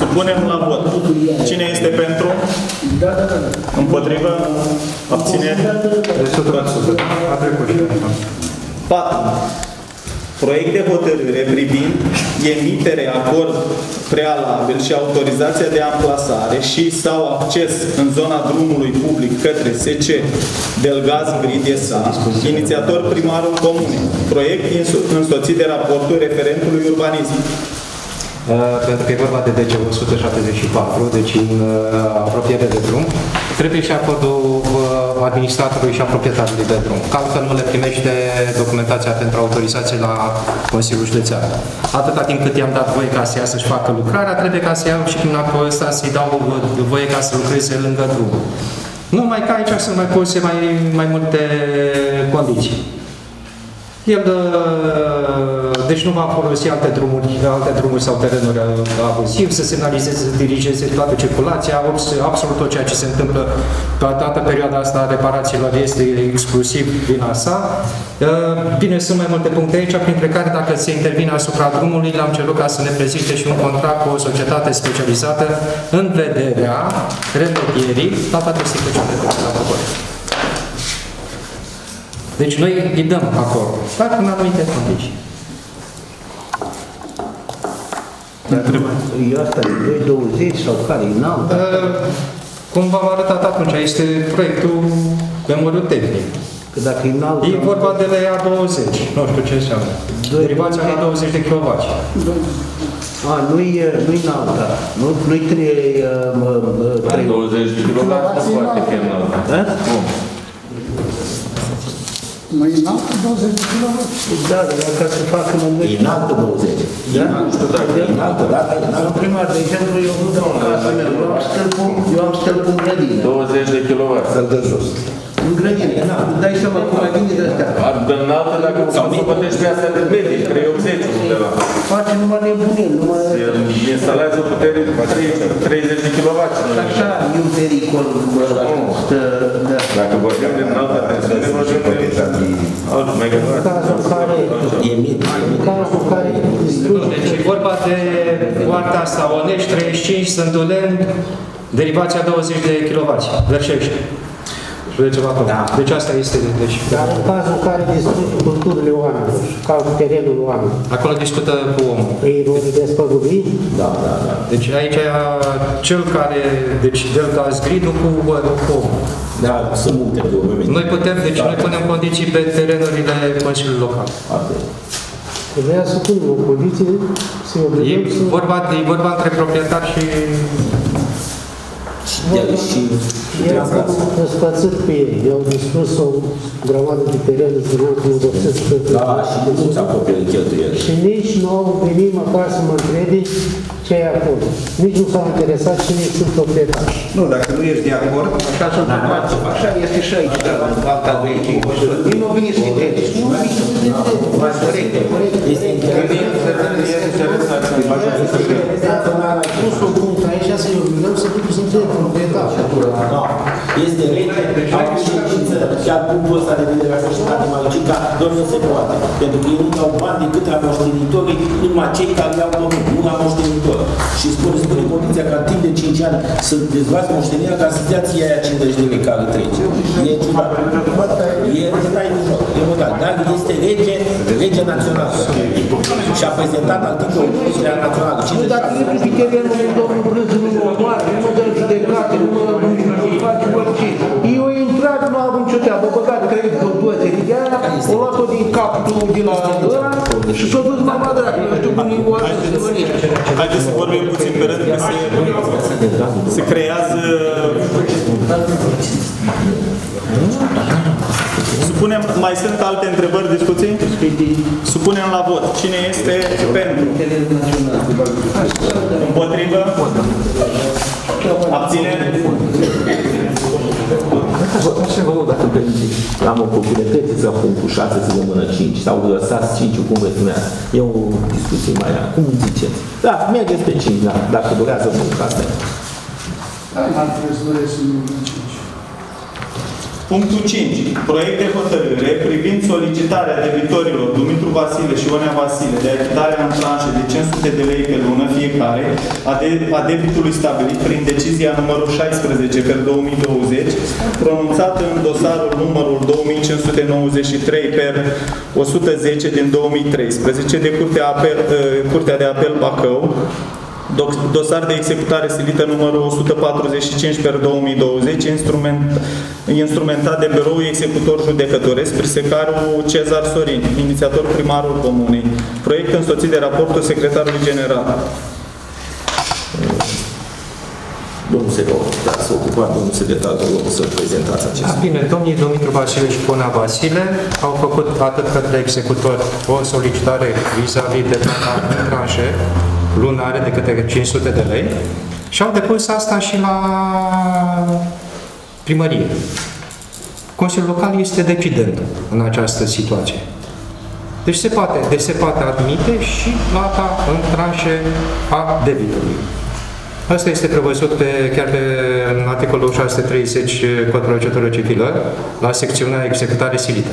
Supunem la vot. Cine este pentru? Da, da, da. Împotrivă? Abținere? A trecut și 4. Proiect de hotărâre privind emiterea acord prealabil și autorizația de amplasare și sau acces în zona drumului public către SC del Gaz Grid SA, inițiator primarul comunei. Proiect înso- însoțit de raportul referentului urbanism. Uh, pentru că e vorba de DG 174, deci în uh, apropiere de drum, trebuie și acordul uh, administratorului și a proprietarului de drum. Că altfel nu le primește documentația pentru autorizație la Consiliul Județean. Atâta timp cât i-am dat voie ca să ia să-și facă lucrarea, trebuie ca să iau și prin actul ăsta să-i dau uh, voie ca să lucreze lângă drum. Numai că aici sunt mai puse mai, mai multe condiții. El, uh, deci nu va folosi alte drumuri, alte drumuri sau terenuri uh, abuziv, să semnalizeze, să dirigeze toată circulația, obs- absolut tot ceea ce se întâmplă pe toată perioada asta a reparațiilor este exclusiv vina sa. Uh, Bine, sunt mai multe puncte aici, printre care dacă se intervine asupra drumului, l-am cerut ca să ne prezinte și un contract cu o societate specializată în vederea remedierii la toate situațiile de la București. Deci noi îi dăm acolo, dar în anumite condiții. E asta de 2,20 sau care e înalt? Uh, Cum v-am arătat atunci, este proiectul memoriu tehnic. Că dacă e înalt... E vorba de la A20, nu știu ce înseamnă. Derivația la 20 de kW. A, nu-i, nu-i înalt, da. Nu, nu-i trei, uh, uh, trei. 20 de km nu poate fi înalt. Da? Mai înalt 20 de km. Da, dar ca să facă mai mult. E înaltă 20. Da? Nu știu dacă e înaltă, da, dar e În înaltă. primar, de exemplu, eu nu dau în casa mea, eu am stâlpul, eu am stâlpul în grădină. 20 de kW. Să-l dă jos. în grădină. Îți dai seama cum mai vine de astea. Ar de înaltă dacă o să plătești pe astea de medii, 380 undeva. Face numai nebunii, numai... El instalează o putere de 30 de kW. Așa e un pericol, bă, să... Da. Dacă vorbim de înaltă tensiune, vorbim de alt megawatt. Cazul care emit, cazul care distruge. Deci e vorba de poarta asta, Onești 35, Sândulen, derivația 20 de kW, Verșești. Județul Bacău. Da. Deci asta este, deci, Dar în cazul în care distrugi culturile oamenilor, ca terenul oamenilor, acolo discută cu omul. îi vor despăgubiri? Da, da, da. Deci aici cel care, deci Delta Zgridu cu, cu omul. Da, sunt multe probleme. Noi putem, deci noi punem condiții pe terenurile Consiliului Local. Asta e. Trebuia să punem o condiție, să E obligăm să... vorba, e vorba între proprietar și Și de și Ei acum răspățit pe ei, i-au distrus o grămadă de teren în ultimul dosesc. Da, și de cum se acoperă cheltuieli. Și nici nu au venit măcar să mă întrebe ce e acolo. Nici nu s-au interesat cine sunt proprietari. Nu, dacă nu ești de acord, Așa sunt întâmplate. Așa este și aici, da, în alta vechii. Ei nu vine să vedeți. Nu vine să vedeți. Corect, corect. Este Dar ai pus un punct aici să-i Este rege, au consecință. Chiar punctul ăsta de vedere a fost foarte mai ca doar nu se poate. Pentru că ei nu dau bani decât la moștenitorii, numai cei care le-au pământ, nu la moștenitor. Și spune, spune condiția ca timp de 5 ani să dezbați moștenirea ca să-ți dea ție aia 50 de lei care trece. E ciudat. E detai de joc. E modal. Dar este lege, lege națională. Și a prezentat articolul legea națională. Nu, dacă e pe terenul lui domnul Brânză, nu mă moare, nu mă dă judecată, nu mă nu face orice. Eu au intrat, nu am nicio treabă, băgat credit pe toate, de aia, o luat-o din capul de la ăla și s-a dus mama dracu, nu știu cum e o altă să mănânce. Haideți să vorbim puțin pe rând, că se, se creează... Supunem, mai sunt alte întrebări, discuții? Supunem la vot. Cine este pentru? Împotrivă? Abțineri? Așa vă rog, dacă îmi permiteți, am o propunere, treceți la punctul 6 să rămână 5 sau lăsați 5 cum veți spunea. E o discuție mai rea. Cum ziceți? Da, mergeți pe 5, da, dacă durează mult, asta e. N-ar trebui să doresc în cinci. Punctul 5. Proiect de hotărâre privind solicitarea debitorilor Dumitru Vasile și Ionea Vasile de achitarea în tranșe de 500 de lei pe lună fiecare a, de, a debitului stabilit prin decizia numărul 16 pe 2020 pronunțată în dosarul numărul 2593 per 110 din 2013 de Curtea, Apel, eh, Curtea de Apel Bacău Doc- Dosar de executare silită numărul 145 per 2020, instrument, instrumentat de Biroul Executor Judecătoresc, Prisecarul Cezar Sorin, inițiator primarul Comunei. Proiect însoțit de raportul secretarului general. Domnul secretar, da, s-a ocupat domnul secretar, vă rog să prezentați acest. Bine, domnii Dumitru Vasile și Pona Vasile au făcut atât către executor o solicitare vis-a-vis de plata în tranșe lunare de câte 500 de lei și au depus asta și la primărie. Consiliul Local este decident în această situație. Deci se poate, deci se poate admite și plata în tranșe a debitului. Asta este prevăzut pe, chiar pe în articolul 630 Cod Procedură Civilă, la secțiunea executare silită.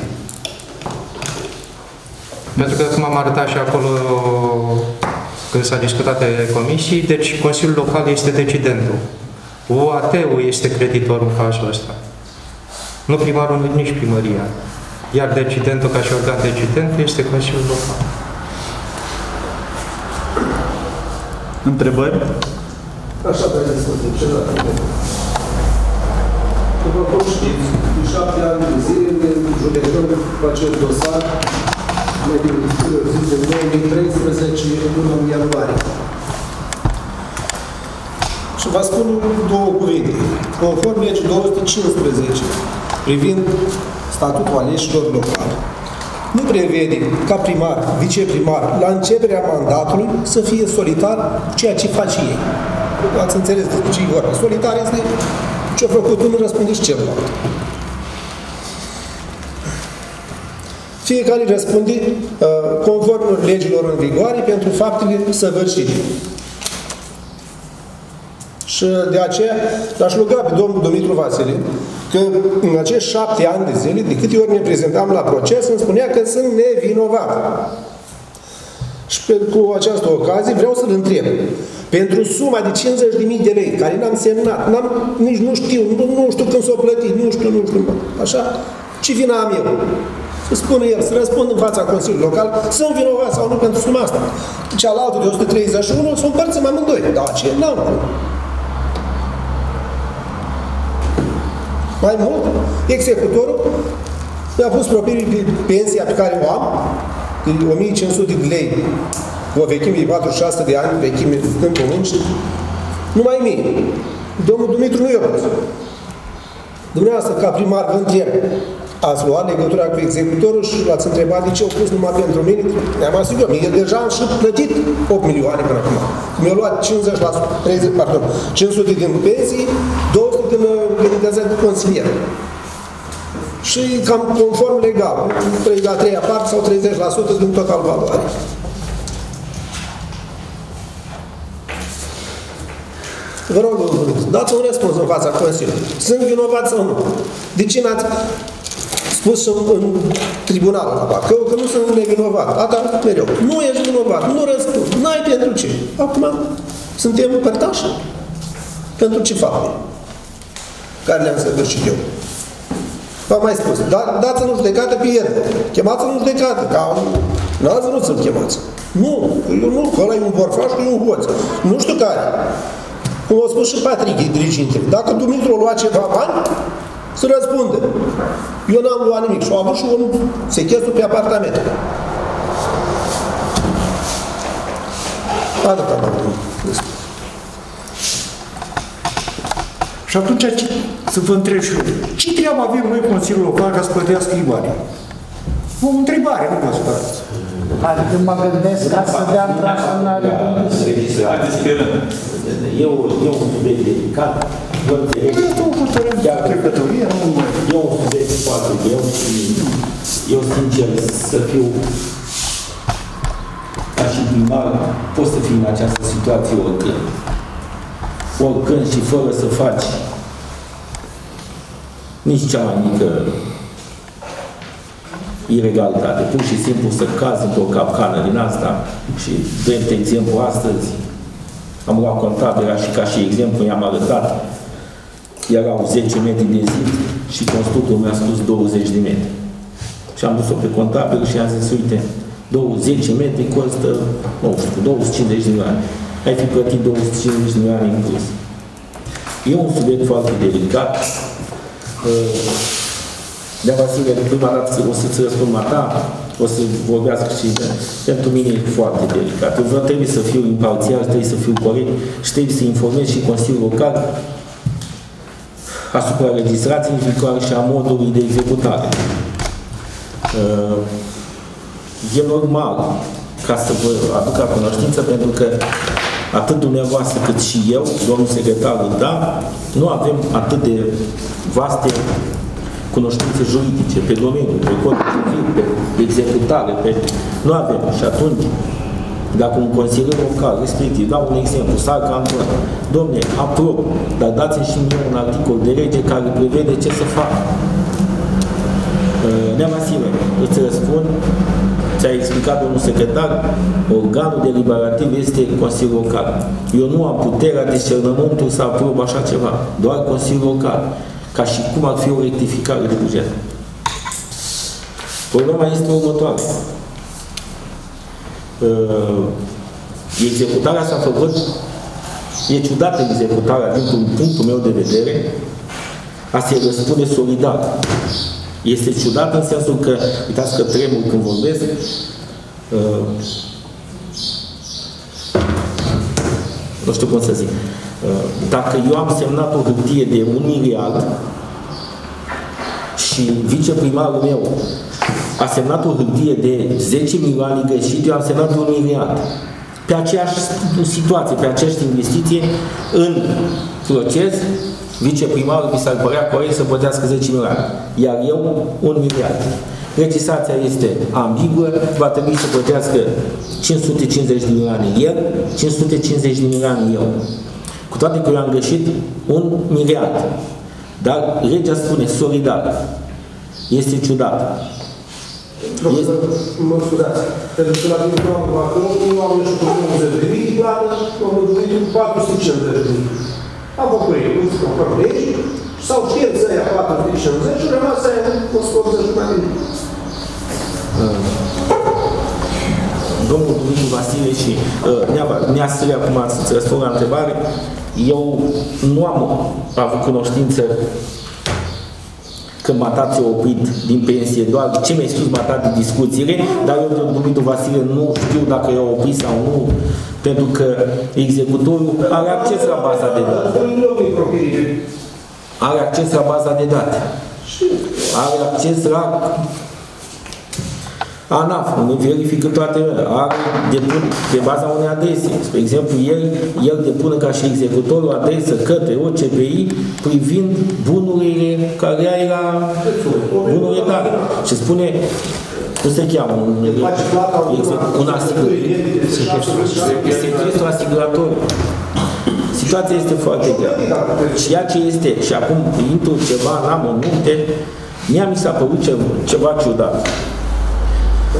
Pentru că, cum am arătat și acolo când s-a discutat pe comisii, deci Consiliul Local este decidentul. OAT-ul este creditorul în cazul ăsta. Nu primarul, nici primăria. Iar decidentul, ca și organ decident, este Consiliul Local. Întrebări? Așa trebuie să spun, celălalt. După cum știți, în șapte ani de zile ne judecăm cu acest dosar, mai din zis în 2013, până în ianuarie. Și vă spun două cuvinte. Conform legii 215, privind statutul aleșilor locali, nu prevede ca primar, viceprimar, la începerea mandatului să fie solitar ceea ce fac și ei. Ați înțeles despre ce e vorba. Solitar este ce-a făcut unul, răspunde și celălalt. Fiecare răspunde uh, conform legilor în vigoare pentru faptele săvârșite. Și de aceea l-aș ruga pe domnul Dumitru Vasile că în acești șapte ani de zile, de câte ori ne prezentam la proces, îmi spunea că sunt nevinovat. Și pe, cu această ocazie vreau să-l întreb. Pentru suma de 50.000 de lei, care n-am semnat, n-am, nici nu știu, nu, nu știu când s-o plătit, nu știu, nu știu, așa, ce vina am eu? Să spună el, să răspund în fața Consiliului Local, sunt vinovat sau nu pentru suma asta. Cealaltă de 131 sunt împărțim amândoi. Da, ce n-am. Mai mult, executorul mi-a pus proprii pe pensia pe care o am, de 1500 de lei, cu o vechime de 46 de ani, vechime în comun și numai mie. Domnul Dumitru nu i-a pus. Dumneavoastră, ca primar, vă întreb, ați luat legătura cu executorul și l-ați întrebat de ce au pus numai pentru mine? Ne-am asigurat, mie deja am și plătit 8 milioane până acum. Mi-a luat 50%, 30, pardon, 500 din pensii, 200 din indemnizație de consilier. Și cam conform legal, 3 la 3 parte sau 30% din total valoare. Vă rog, dați un răspuns în fața Consiliului. Sunt vinovat sau nu? De ce n-ați spus în, în tribunal la Bacău că nu sunt nevinovat. Asta mereu. Nu ești vinovat, nu răspund. N-ai pentru ce. Acum suntem părtași. Pentru ce fapte? Care le-am săvârșit eu. V-am mai spus, da, dați în judecată pe el. Chemați în judecată, ca n-ați vrut să-l chemați. Nu, eu nu, că ăla e un borfaș, e un hoț. Nu știu care. Cum a spus și Patrick, dirigintele. Dacă Dumitru a luat ceva bani, să răspundă. Eu n-am luat nimic și au avut și un sechestru pe apartament. Atâta am avut. Și atunci ce, să vă întreb și eu, ce treabă avem noi Consiliul Local ca să plătească ei bani? O întrebare, nu vă supărați. Adică mă gândesc ca să dea transpunare Eu, eu un subiect delicat, eu înțeleg. Este o hotărâre de trecătorie, nu mai... E un subiect foarte greu și eu, sincer, să fiu ca și primar, pot să fiu în această situație oricând. Oricând și fără să faci nici cea mai mică ilegalitate. Pur și simplu să cazi într-o capcană din asta și, drept exemplu, astăzi am luat contabila și ca și exemplu i-am arătat erau 10 metri de zid și constructorul mi-a spus 20 de metri. Și am dus-o pe contabil și am zis, uite, 20 metri costă, nu știu, 250 de milioane. Ai fi plătit 250 de milioane în plus. E un subiect foarte delicat. De Vasile, de prima dată o să-ți răspund ta, o să vorbească și de, pentru mine e foarte delicat. Eu vreau trebuie să fiu imparțial, trebuie să fiu corect și trebuie să informez și Consiliul Local asupra legislației în vigoare și a modului de executare. E normal ca să vă aduc la cunoștință, pentru că atât dumneavoastră cât și eu, domnul secretar, da, nu avem atât de vaste cunoștințe juridice pe domeniu, pe cod civil, pe executare, pe... nu avem. Și atunci, dacă un consilier local, respectiv, dau un exemplu, Sarca Anton, domne, aprob, dar dați-mi și mie un articol de lege care prevede ce să fac. Neamasile, îți răspund, ți-a explicat domnul secretar, organul deliberativ este Consiliul Local. Eu nu am puterea discernământului să aprob așa ceva, doar Consiliul Local, ca și cum ar fi o rectificare de buget. Problema este următoare. Uh, executarea s-a făcut, e ciudată executarea din punctul meu de vedere, a se răspunde solidar. Este ciudat în sensul că, uitați că tremur când vorbesc, uh, nu știu cum să zic, uh, dacă eu am semnat o hârtie de un miliard și viceprimarul meu a semnat o hârtie de 10 milioane greșit, eu am semnat de un miliard. Pe aceeași situație, pe aceeași investiție, în proces, viceprimarul mi s-ar părea corect să plătească 10 milioane. Iar eu, un miliard. legislația este ambiguă, va trebui să plătească 550 de milioane el, 550 de milioane eu. Cu toate că eu am greșit un miliard. Dar legea spune solidar. Este ciudat. Profesor, mă scuzați, pentru că la primul an Bacău nu am ieșit cu 90 de mii, plată, am văzut cu 450 de mii. Am făcut ei, nu știu, conform legii, sau știți să ia 450 și rămas să ia 180 de mii. Domnul Dumitru Vasile și uh, Neava, Nea Sâria, cum ați răspuns la întrebare, eu nu am avut cunoștință că Matat s-a oprit din pensie, doar ce mi-ai spus Matat de discuțiile, dar eu de Dumitru Vasile nu știu dacă i-a oprit sau nu, pentru că executorul are acces la baza de date. Are acces la baza de date. Are acces la ANAF, unde verifică toate, are depun pe baza unei adrese. Spre exemplu, el, el depune ca și executorul adresă către OCPI privind bunurile care ai la bunurile tale. Și spune, cum se cheamă? Un, un asigurător. Sequestru asigurator. Situația este foarte grea. Ceea ce este, și acum intru ceva în amănunte, mie mi s-a părut ceva, ceva ciudat.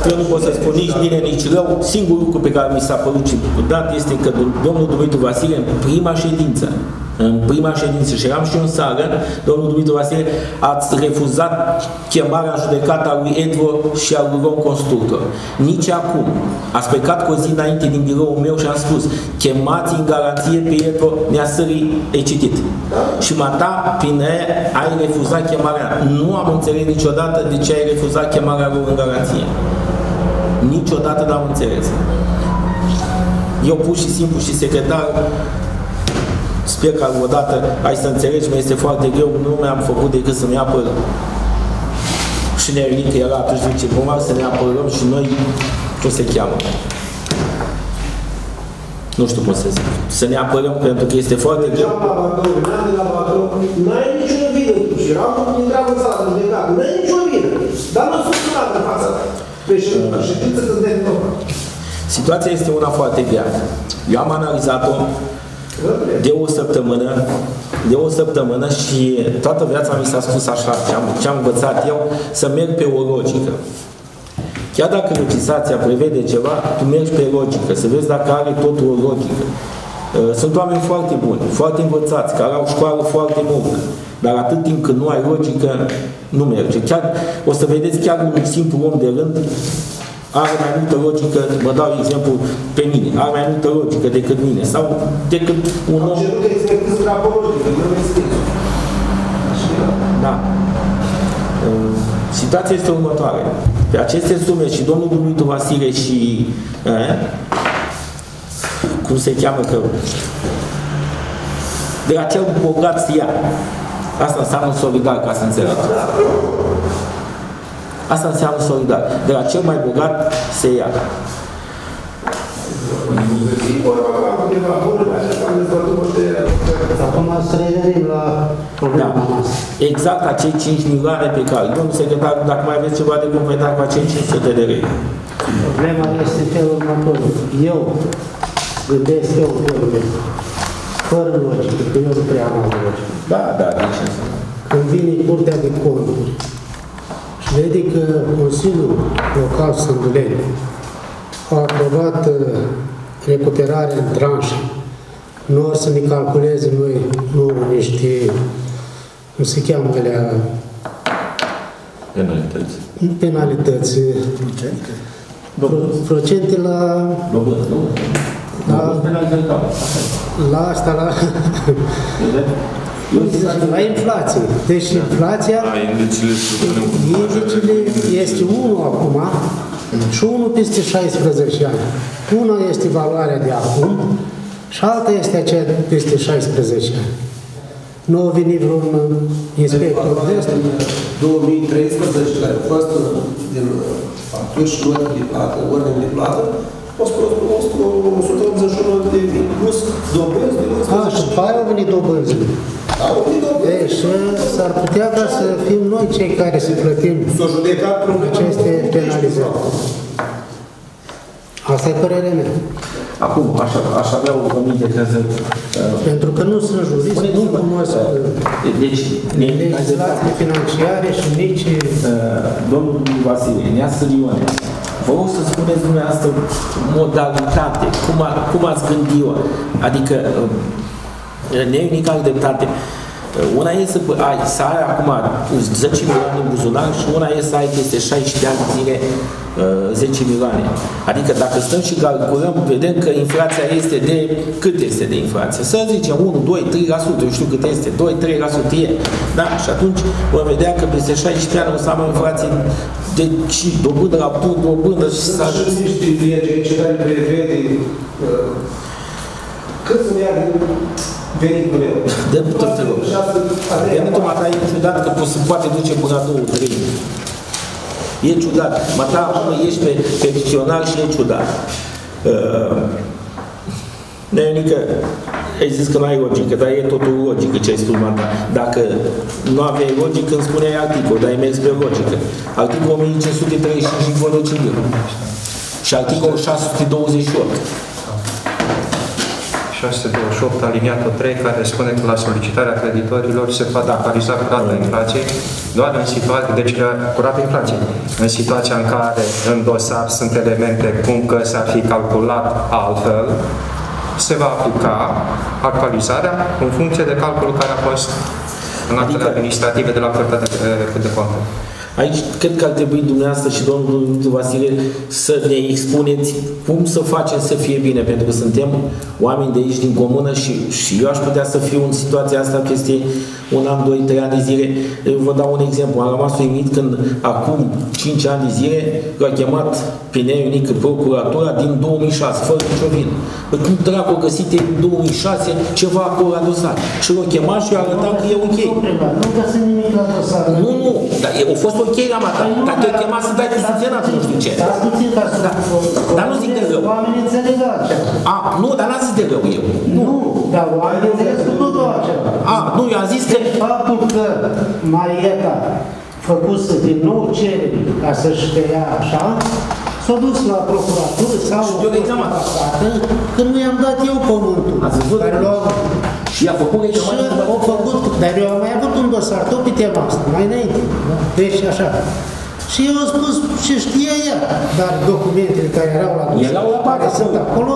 Eu nu pot să spun nici bine, nici rău. Singurul lucru pe care mi s-a părut ciudat este că domnul Dumitru Vasile, în prima ședință, în prima ședință, și eram și eu în sală, domnul Dumitru Vasile, ați refuzat chemarea în judecată a lui Edvo și a lui Ron Constructor. Nici acum. Ați plecat cu o zi înainte din biroul meu și am spus, chemați în garanție pe Edvo, ne-a sărit, e citit. Și mata, prin aia, ai refuzat chemarea. Nu am înțeles niciodată de ce ai refuzat chemarea lor în garanție. Niciodată n-am înțeles. Eu pur și simplu și secretar Sper că odată ai să înțelegi, mi este foarte greu, nu mi-am făcut decât să-mi apăr și Nerinică era atunci viceprimar, să ne apărăm și noi, cum se cheamă? Nu știu cum să zic. Să ne apărăm pentru că este foarte greu. la Bacău, veneam de la Bacău, n-ai nicio vină tu și eram intram în sala de judecat, n-ai nicio vină. Dar nu sunt sunat în fața președință că ne Situația este una foarte grea. Eu am analizat-o de o săptămână, de o săptămână și toată viața mi s-a spus așa, ce am, ce am învățat eu, să merg pe o logică. Chiar dacă legislația prevede ceva, tu mergi pe logică, să vezi dacă are totul o logică. Uh, sunt oameni foarte buni, foarte învățați, care au școală foarte multă, dar atât timp când nu ai logică, nu merge. Chiar o să vedeți chiar un simplu om de rând are mai multă logică, vă dau exemplu pe mine, are mai multă logică decât mine sau decât un om... Da. Situația este următoare. Pe aceste sume și domnul Dumitru Vasile și eh, cum se cheamă că de la cel bogat să ia. Asta înseamnă solidar, ca să înțelegeți. Asta înseamnă solidar. De la cel mai bogat se ia. Acum să revenim la problema Da. noastră. Exact acei 5 milioane pe care, domnul secretar, dacă mai aveți ceva de completat cu acei 500 de lei. Problema este în felul următor. Eu gândesc eu lucrurile fără logică, că eu nu prea am logică. Da, da, da, ce Când vine Curtea de Conturi și vede că Consiliul Local Sânduleni a aprobat uh, recuperarea în tranșă, nu o să ne calculeze noi nu niște, cum se cheamă alea, Penalități. penalități, pro- procente la, Dobândă, nu? la, Penalități, da. la asta, la, la inflație. Deci inflația Da, indicele supunem cu Indicele este 1 acum și unul peste 16 ani. Una este valoarea de acum și alta este aceea de peste 16 ani. Nu a venit vreun inspector de ăsta? 2013, care a fost uh, din uh, facturi și ordine de plată, ordine de plată, a scos cu 181 de mii, plus dobânzi de A, și după aia au venit dobânzile. Ei, și s-ar putea ca să fim noi cei care să plătim S-o judecat problema. aceste penalizări. Asta e părerea mea. Acum, aș, aș avea o minte ca să... Uh, Pentru că nu sunt jurist, nu Spuneți-mă, cunosc uh, deci, ne, legislații financiare și nici Uh, domnul Vasile, Neasă Ione, vă rog să spuneți dumneavoastră modalitate, cum, a, cum ați gândit-o, adică uh, neunical dreptate. Uh, Una e să ai, să ai acum 10 milioane în buzunar și una e să ai peste 60 de ani de zile uh, 10 milioane. Adică dacă stăm și calculăm, vedem că inflația este de, cât este de inflație? Să zicem 1, 2, 3%, eu știu cât este, 2, 3% e. Da? Și atunci vom vedea că peste 60 de ani o să am o inflație de și dobândă la punct, dobândă și să Sunt și niște legi aici care prevede uh, cât să-mi ia din venitul meu. de tot te rog. Venitul mata e ciudat că poți să poate duce până la 2, 3. E ciudat. Mata acum ești pe pensionar și e ciudat. Uh, Neonică, ai zis că nu ai logică, dar e totul logică ce ai spus, Mata. Dacă nu aveai logică, îmi spuneai articol, dar ai mers pe logică. Articolul 1535 din Codul Civil. Și articolul 628. 628 aliniatul 3 care spune că la solicitarea creditorilor se poate actualiza cu rata inflației doar în situație, deci cu rata inflației, în situația în care în dosar sunt elemente cum că s-ar fi calculat altfel, se va aplica actualizarea în funcție de calculul care a fost în actele Adică- administrative de la Curtea de, de Conturi. Aici cred că ar trebui dumneavoastră și domnul Vasile să ne expuneți cum să facem să fie bine, pentru că suntem oameni de aici din comună și, și eu aș putea să fiu în situația asta peste un an, doi, trei ani de zile. Eu vă dau un exemplu. Am rămas uimit când acum 5 ani de zile l-a chemat pe Neunică procuratura din 2006, fără nicio vină. Păi cum dracu găsit în 2006 ceva acolo la dosar? Și l-a chemat și i-a arătat că e ok. Nu găsim nimic la dosar. Nu, nu, dar e- a fost ok la mata, dar te-a chemat să dai cu subționat, nu știu ce. Stați puțin ca să... Da. Dar nu zic de rău. Oamenii înțeleg altceva. A, nu, dar n-a zis de rău eu. Nu, dar oamenii înțeleg cu totul altceva. A, nu, eu am zis că... Deci faptul că Marieta făcuse din nou cereri ca să-și ia așa, s-a dus la procuratură sau Și eu reclamat. avocată, că nu i-am dat eu pământul. Ați văzut? Care l-au Și a făcut și reclamare. au făcut, dar eu am mai avut un dosar tot pe tema asta, mai înainte. Deci așa. Și eu am spus ce știe ea, dar documentele care erau la dosar, Erau la care parte sunt acolo,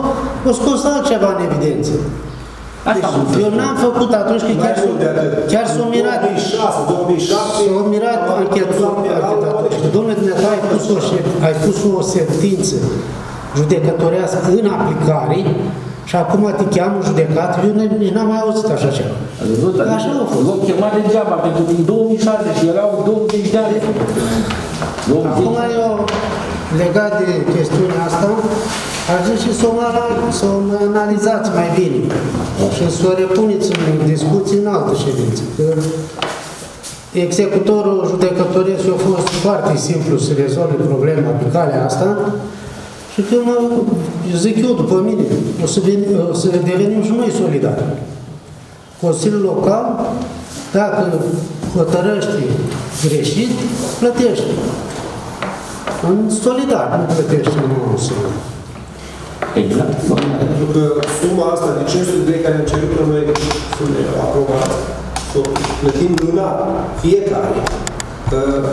au scos altceva în evidență. Asta am Deci, eu n-am făcut atunci că chiar, s-o- chiar s-au mirat. 2006, 2007. S-au mirat anchetatorul. Domnule dumneavoastră, ai pus, o, șed- ai pus o sentință judecătorească în aplicare și acum te cheamă judecat, eu n- nici n-am mai auzit așa ceva. Ați văzut? Așa a fost. L-au chemat degeaba, pentru că din 2006 și erau 20 de ani. 20. Acum eu, legat de chestiunea asta, aș zice să o, ana- să o analizați mai bine și să o repuneți în discuții în altă ședință. Că executorul judecătoresc a fost foarte simplu să rezolve problema pe calea asta și că mă, zic eu după mine, o să, veni, o să devenim și noi solidari. Consiliul Local, dacă hotărăște greșit, plătește. În solidar, nu plătește în mod solidar. Exact. Pentru că suma asta de 500 de lei care am cerut noi să ne aprobați, să o plătim lunar, fiecare, uh,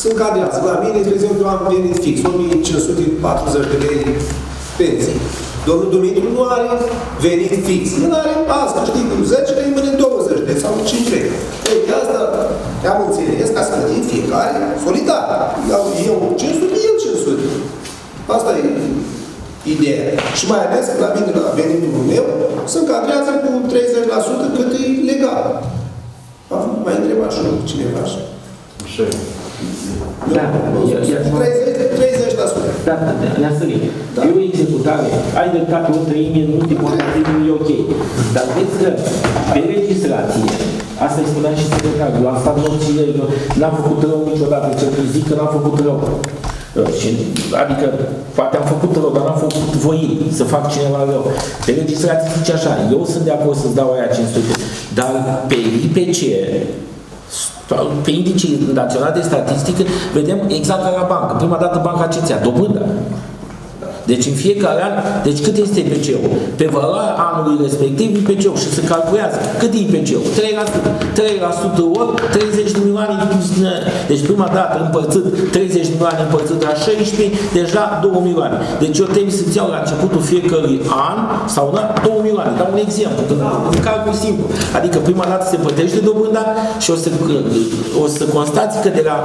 sunt cadreați. La mine, de exemplu, am venit fix, 1540 de lei pensii. Domnul Dumitru nu are venit fix. El are asta, știi, cu 10 lei, mâine 20 lei sau 5 lei. Ei, de asta am înțeles ca să plătim fiecare solidar. Eu, eu 500, el 500. Asta e ideea. Și mai ales că la mine, la venitul meu, se încadrează cu 30% cât e legal. Am mai întrebat și eu cineva așa. Da, ia- ia- 30%. 30%. Da, da, da, ne-a sărit. E o executare. Ai dreptate o treime, nu te poate zic, nu e ok. Dar vezi că pe registrație, asta îi spuneam și secretarul, eu am stat nopțile, eu n-am făcut rău niciodată, ce zic că n-am făcut rău. Uh, Și, adică, poate am făcut rău, dar n-am făcut voi să fac cineva rău. Pe registrație zice așa, eu sunt de acord să-ți dau aia 500, Dar pe IPC, pe indicii național de statistică, vedem exact ca la bancă. Prima dată banca ce ți-a? Dobândă. Deci în fiecare an, deci cât este IPC-ul? Pe valoarea anului respectiv IPC-ul și se calculează. Cât e IPC-ul? 3%. 3% ori 30 de milioane. Deci prima dată împărțit 30 de milioane împărțit la 16, deja 2 milioane. Deci eu trebuie să-ți iau la începutul fiecărui an sau la 2 milioane. Dau un exemplu, că un calcul simplu. Adică prima dată se plătește dobânda și o să, o să constați că de la,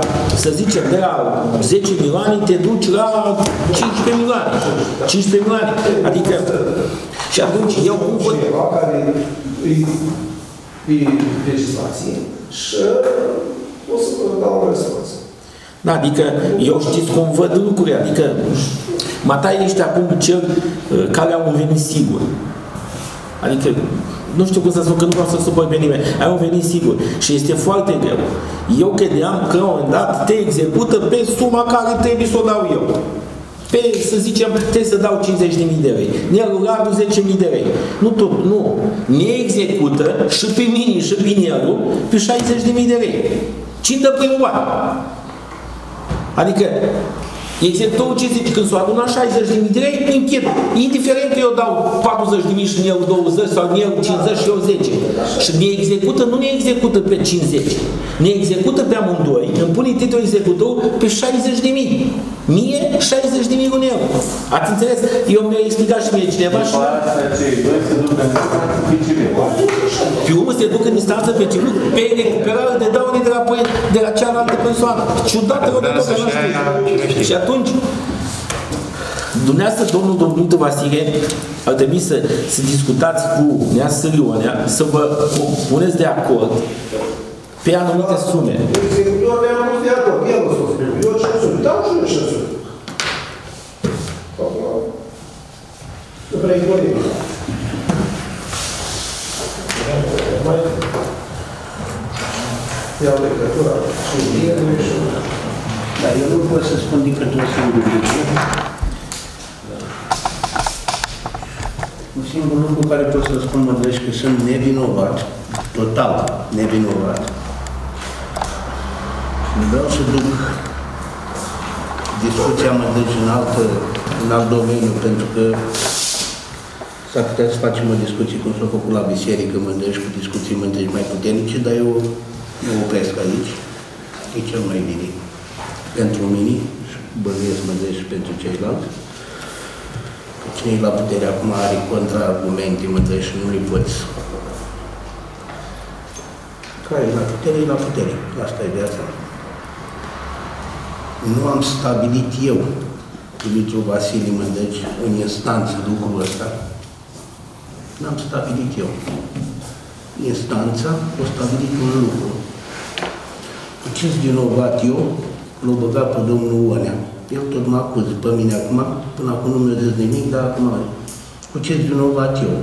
să zicem, de la 10 milioane te duci la 15 milioane. 15 milioane. Adică, și atunci eu cum văd... Cineva care e, e legislație și o să vă dau un răspuns. Da, adică eu știți cum văd lucruri, adică Matai ești acum cel uh, care a un venit sigur. Adică, nu știu cum să spun, că nu vreau să supăr pe nimeni. Ai un venit sigur. Și este foarte greu. Eu credeam că la un moment dat te execută pe suma care trebuie să o dau eu pe, să zicem, trebuie să dau 50.000 de lei. Nerularul 10.000 de lei. Nu tot, nu. Ne execută și pe mine și pe Nelu pe 60.000 de lei. Cine dă primul bani? Adică, executorul ce zice, când s-o adună 60.000 de lei, închid. Indiferent că eu dau 40.000 și Nelu 20 sau Nelu 50 și eu 10. Și ne execută, nu ne execută pe 50. Ne execută pe amândoi, îmi pune titlul executor pe 60.000. Mie 60 de milioane euro. Ați înțeles? Eu mi-a explicat și mie cineva și... Pe urmă se duc în instanță pe civil, pe recuperare de daune de la, de la cealaltă persoană. Ciudată o de tot Și atunci, Dumneavoastră, domnul Domnul Vasile, ar trebui să, să discutați cu Nea Sărionea, să vă puneți de acord pe anumite sume. Eu mi-am pus de acord, el o să Eu ce sunt, dau și eu ce sunt. Nu prea e corect. Mai iau legătura și ele și... Dar eu nu pot să spun decât un singur lucru. Un singur lucru care pot să spun, mă că sunt nevinovat, total nevinovat. Vreau să duc discuția mă deci în, altă, în alt domeniu, pentru că s-ar putea să facem o discuție cum s-a făcut la biserică, mă deci cu discuții mă deci mai puternice, dar eu mă opresc aici. E cel mai bine pentru mine și bănuiesc mă deci pentru ceilalți. Că cine e la putere acum are contraargumente, mă deci și nu le poți care e la putere, e la putere. Asta e viața nu am stabilit eu, Dumitru Vasile Mândeci, în instanță lucrul ăsta. N-am stabilit eu. Instanța a stabilit un lucru. Ce-s vinovat eu, l-a băgat pe domnul Oanea. El tot mă acuză pe mine acum, până acum nu mi-a zis nimic, dar acum cu ce-s vinovat eu?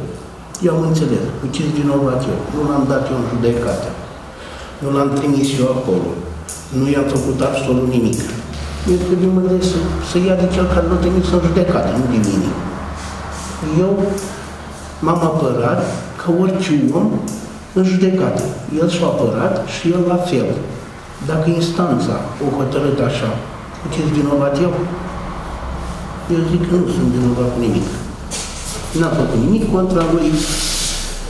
Eu am înțeles, cu ce-s vinovat eu? Nu l-am dat eu în judecată. Nu l-am trimis eu acolo. Nu i-am făcut absolut nimic eu trebuie mă să, să ia de cel care nu trebuie să judecată, nu de mine. Eu m-am apărat ca orice om în judecată. El s-a apărat și el la fel. Dacă instanța o hotărât așa, cu ce vinovat eu? Eu zic că nu sunt vinovat cu nimic. N-am făcut nimic contra lui,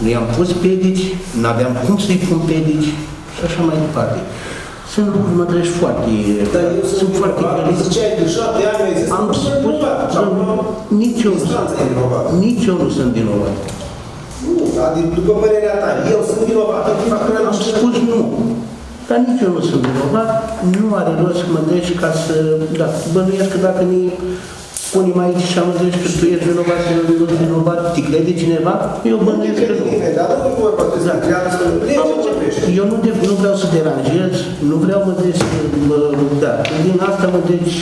nu i-am pus pedici, n-aveam cum să-i pun pedici și așa mai departe. Sunt lucruri, mă treci foarte... Dar eu sunt foarte vinovat. Ziceai de șapte ani, ai zis, Am spus, nici eu, nici eu nu sunt vinovat. Nu, adică după părerea ta, eu sunt vinovat. Am spus nu. Dar nici eu nu sunt vinovat, nu are rost să mă deci ca să... Da, bănuiesc că dacă ne punem aici și am zis că tu ești vinovat sau nu ești vinovat, te crede cineva? Eu bănuiesc că nu. Dar nu vorba de eu nu, de, nu vreau să deranjez, nu vreau mă deci, mă, da, din asta mă deci,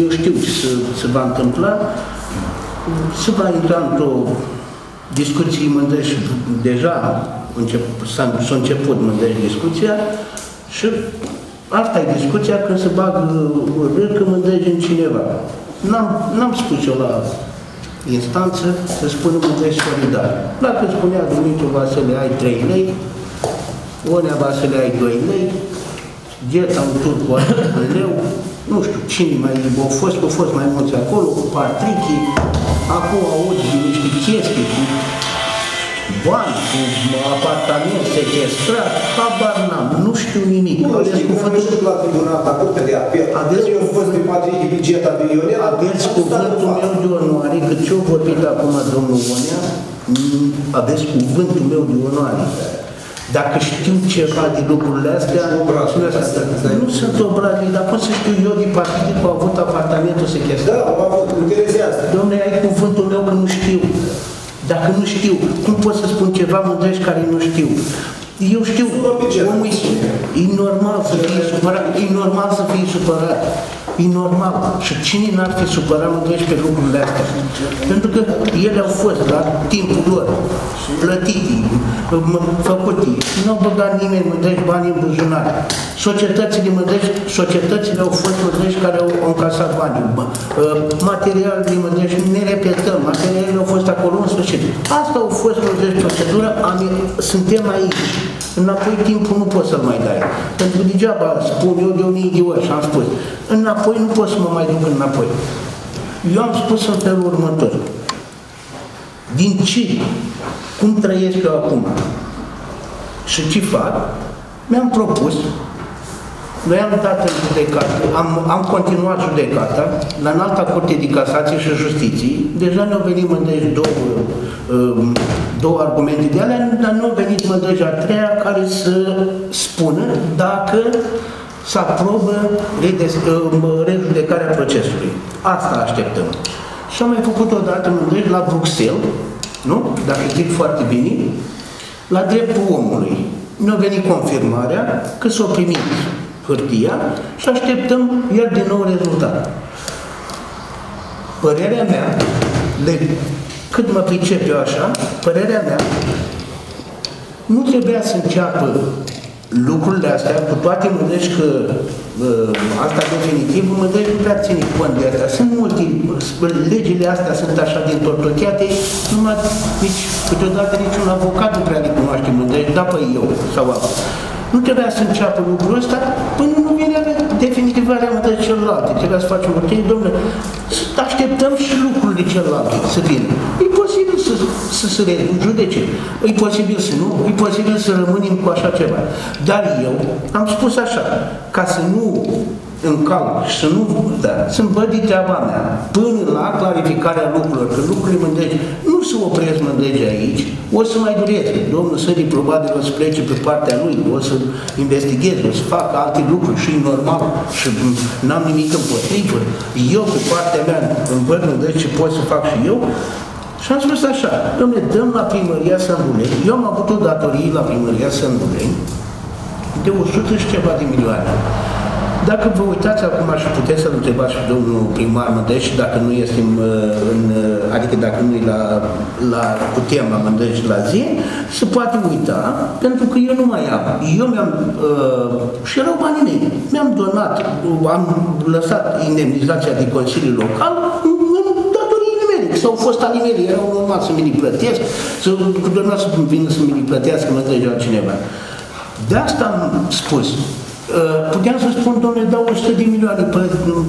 eu știu ce se, se va întâmpla, se va intra într-o discuție, mă deci, deja s-a, început, mă deci, discuția și asta e discuția când se bagă râcă, mă deci, în cineva. N-am spus eu la instanță să spună mă deci solidar. Dacă spunea Dumitru Vasile, ai 3 lei, Onea va să le ai 2 lei, Geta un tur cu un leu, nu știu cine mai au fost, au fost mai mulți acolo, cu Patrichi, acum aud de niște chestii, cu bani, cu apartament sequestrat, habar n-am, nu știu nimic. Nu Aveți știu, cuvântul- nu știu la tribunal, la curte de apel. Aveți eu fost pe Patrick Bigeta milioner. Aveți cuvântul meu de onoare, că ce-a vorbit acum domnul Onea, mm, aveți cuvântul meu de onoare. Dacă știu ceva de lucrurile astea, nu sunt obraznic, dar pot să știu eu din partid că au avut apartamentul sequestrat. Da, am avut, interesează. Domnule, ai cuvântul meu că nu știu. Dacă nu știu, cum pot să spun ceva mândrești care nu știu? Eu știu, omul e, e normal să fie supărat, e normal să fie supărat. E normal. Și cine n-ar fi supărat mândrești pe lucrurile astea? Pentru că ele au fost la timpul lor, plătite, m- făcute. Nu au băgat nimeni mândrești bani în buzunar. Societățile mândrești, societățile au fost mândrești care au au încasat banii. Bă, uh, Materialele mândrești, ne repetăm, materialele au fost acolo în sfârșit. Asta au fost mândrești procedură, am, suntem aici. Înapoi timpul nu poți să-l mai dai. Pentru că degeaba spun eu de o mie de ori și am spus. Înapoi nu pot să mă mai duc înapoi. Eu am spus în felul următor. Din ce? Cum trăiesc eu acum? Și ce fac? Mi-am propus noi am dat în judecată, am, am continuat judecata la înalta curte de casație și justiție. Deja ne-au venit mândrești două, um, două argumente de alea, dar nu au venit mândrești a treia care să spună dacă să aprobă redes- um, rejudecarea procesului. Asta așteptăm. Și am mai făcut o dată mândrești la Bruxelles, nu? Dacă zic foarte bine, la dreptul omului. Ne-a venit confirmarea că s-a primit hârtia și așteptăm iar din nou rezultat. Părerea mea, de cât mă pricep eu așa, părerea mea, nu trebuia să înceapă lucrurile astea, cu toate mândești că uh, asta definitiv, mândești nu prea ține cont de asta. Sunt multe, legile astea sunt așa din tortocheate, numai nici, câteodată niciun avocat nu prea le cunoaște mândești, da, păi eu sau altul. Nu trebuia să înceapă lucrul ăsta până nu vine definitivarea mădării celelalte. Trebuia să facem o domnule, să așteptăm și lucrurile celelalte să vină. E posibil să, să se judece, e posibil să nu, e posibil să rămânem cu așa ceva. Dar eu am spus așa, ca să nu încalc și să nu, da, să-mi văd de treaba mea până la clarificarea lucrurilor, că lucrurile mândregi nu se opresc mândregi aici, o să mai dureze. Domnul Sării probabil o să plece pe partea lui, o să investigheze, o să facă alte lucruri și e normal și n-am nimic împotrivă. Eu pe partea mea îmi văd mândregi ce pot să fac și eu și am spus așa, domnule, dăm la primăria Sâmbuleni, eu am avut o datorie la primăria Sâmbuleni de 100 și ceva de milioane. Dacă vă uitați acum și puteți să-l întrebați și domnul primar Mădești, dacă nu este în, adică dacă nu e la, la, cu tema Mădești la zi, se poate uita, pentru că eu nu mai am. Eu mi-am, uh, și erau banii mei, mi-am donat, am lăsat indemnizația de Consiliu Local în, în datoriile mele, sau au fost ale mele, erau normal să mi le plătesc, să doar să vină să mi le plătească Mădești altcineva. De asta am spus, Uh, puteam să spun, domnule, dau 100 de milioane pe,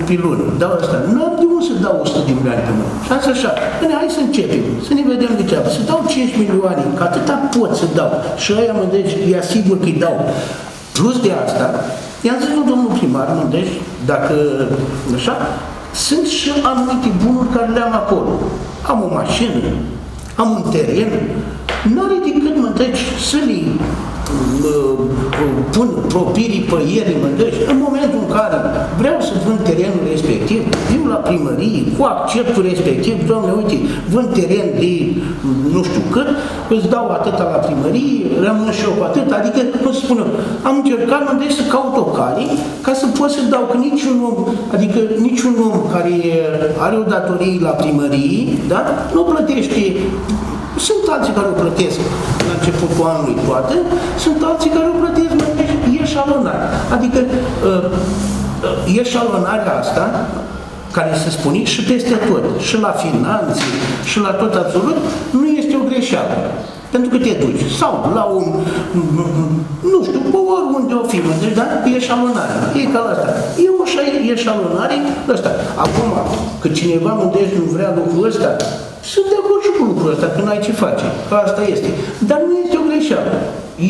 pe lună, dau asta. Nu am de unde să dau 100 de milioane pe lună. Și asta așa, bine, hai să începem, să ne vedem de treabă, să dau 5 milioane, că atâta pot să dau. Și aia mă deci, e asigur că îi dau. Plus de asta, i-am zis lui domnul primar, mă deci, dacă, așa, sunt și anumite bunuri care le am acolo. Am o mașină, am un teren, n-are decât, mă deci, să le pun propirii pe ele, mă deci, în momentul în care vreau să vând terenul respectiv, viu la primărie, cu acceptul respectiv, domnule, uite, vând teren de nu știu cât, îți dau atâta la primărie, rămân și eu cu atât, adică, cum să spun, am încercat, mă deci, să caut o cale ca să pot să dau, că niciun om, adică niciun om care are o datorie la primărie, da, nu plătește sunt alții care o plătesc la începutul anului toate, sunt alții care o plătesc mai eșalonat. Adică uh, eșalonarea asta, care se spune și peste tot, și la finanțe, și la tot absolut, nu este o greșeală. Pentru că te duci. Sau la un, nu știu, pe oriunde o fi, deci, da? Eșalonare. E ca la asta. E o așa eșalonare ăsta. Acum, că cineva mândește nu vrea lucrul ăsta, sunt de acord și cu lucrul ăsta, că n-ai ce face. Asta este. Dar nu este o greșeală.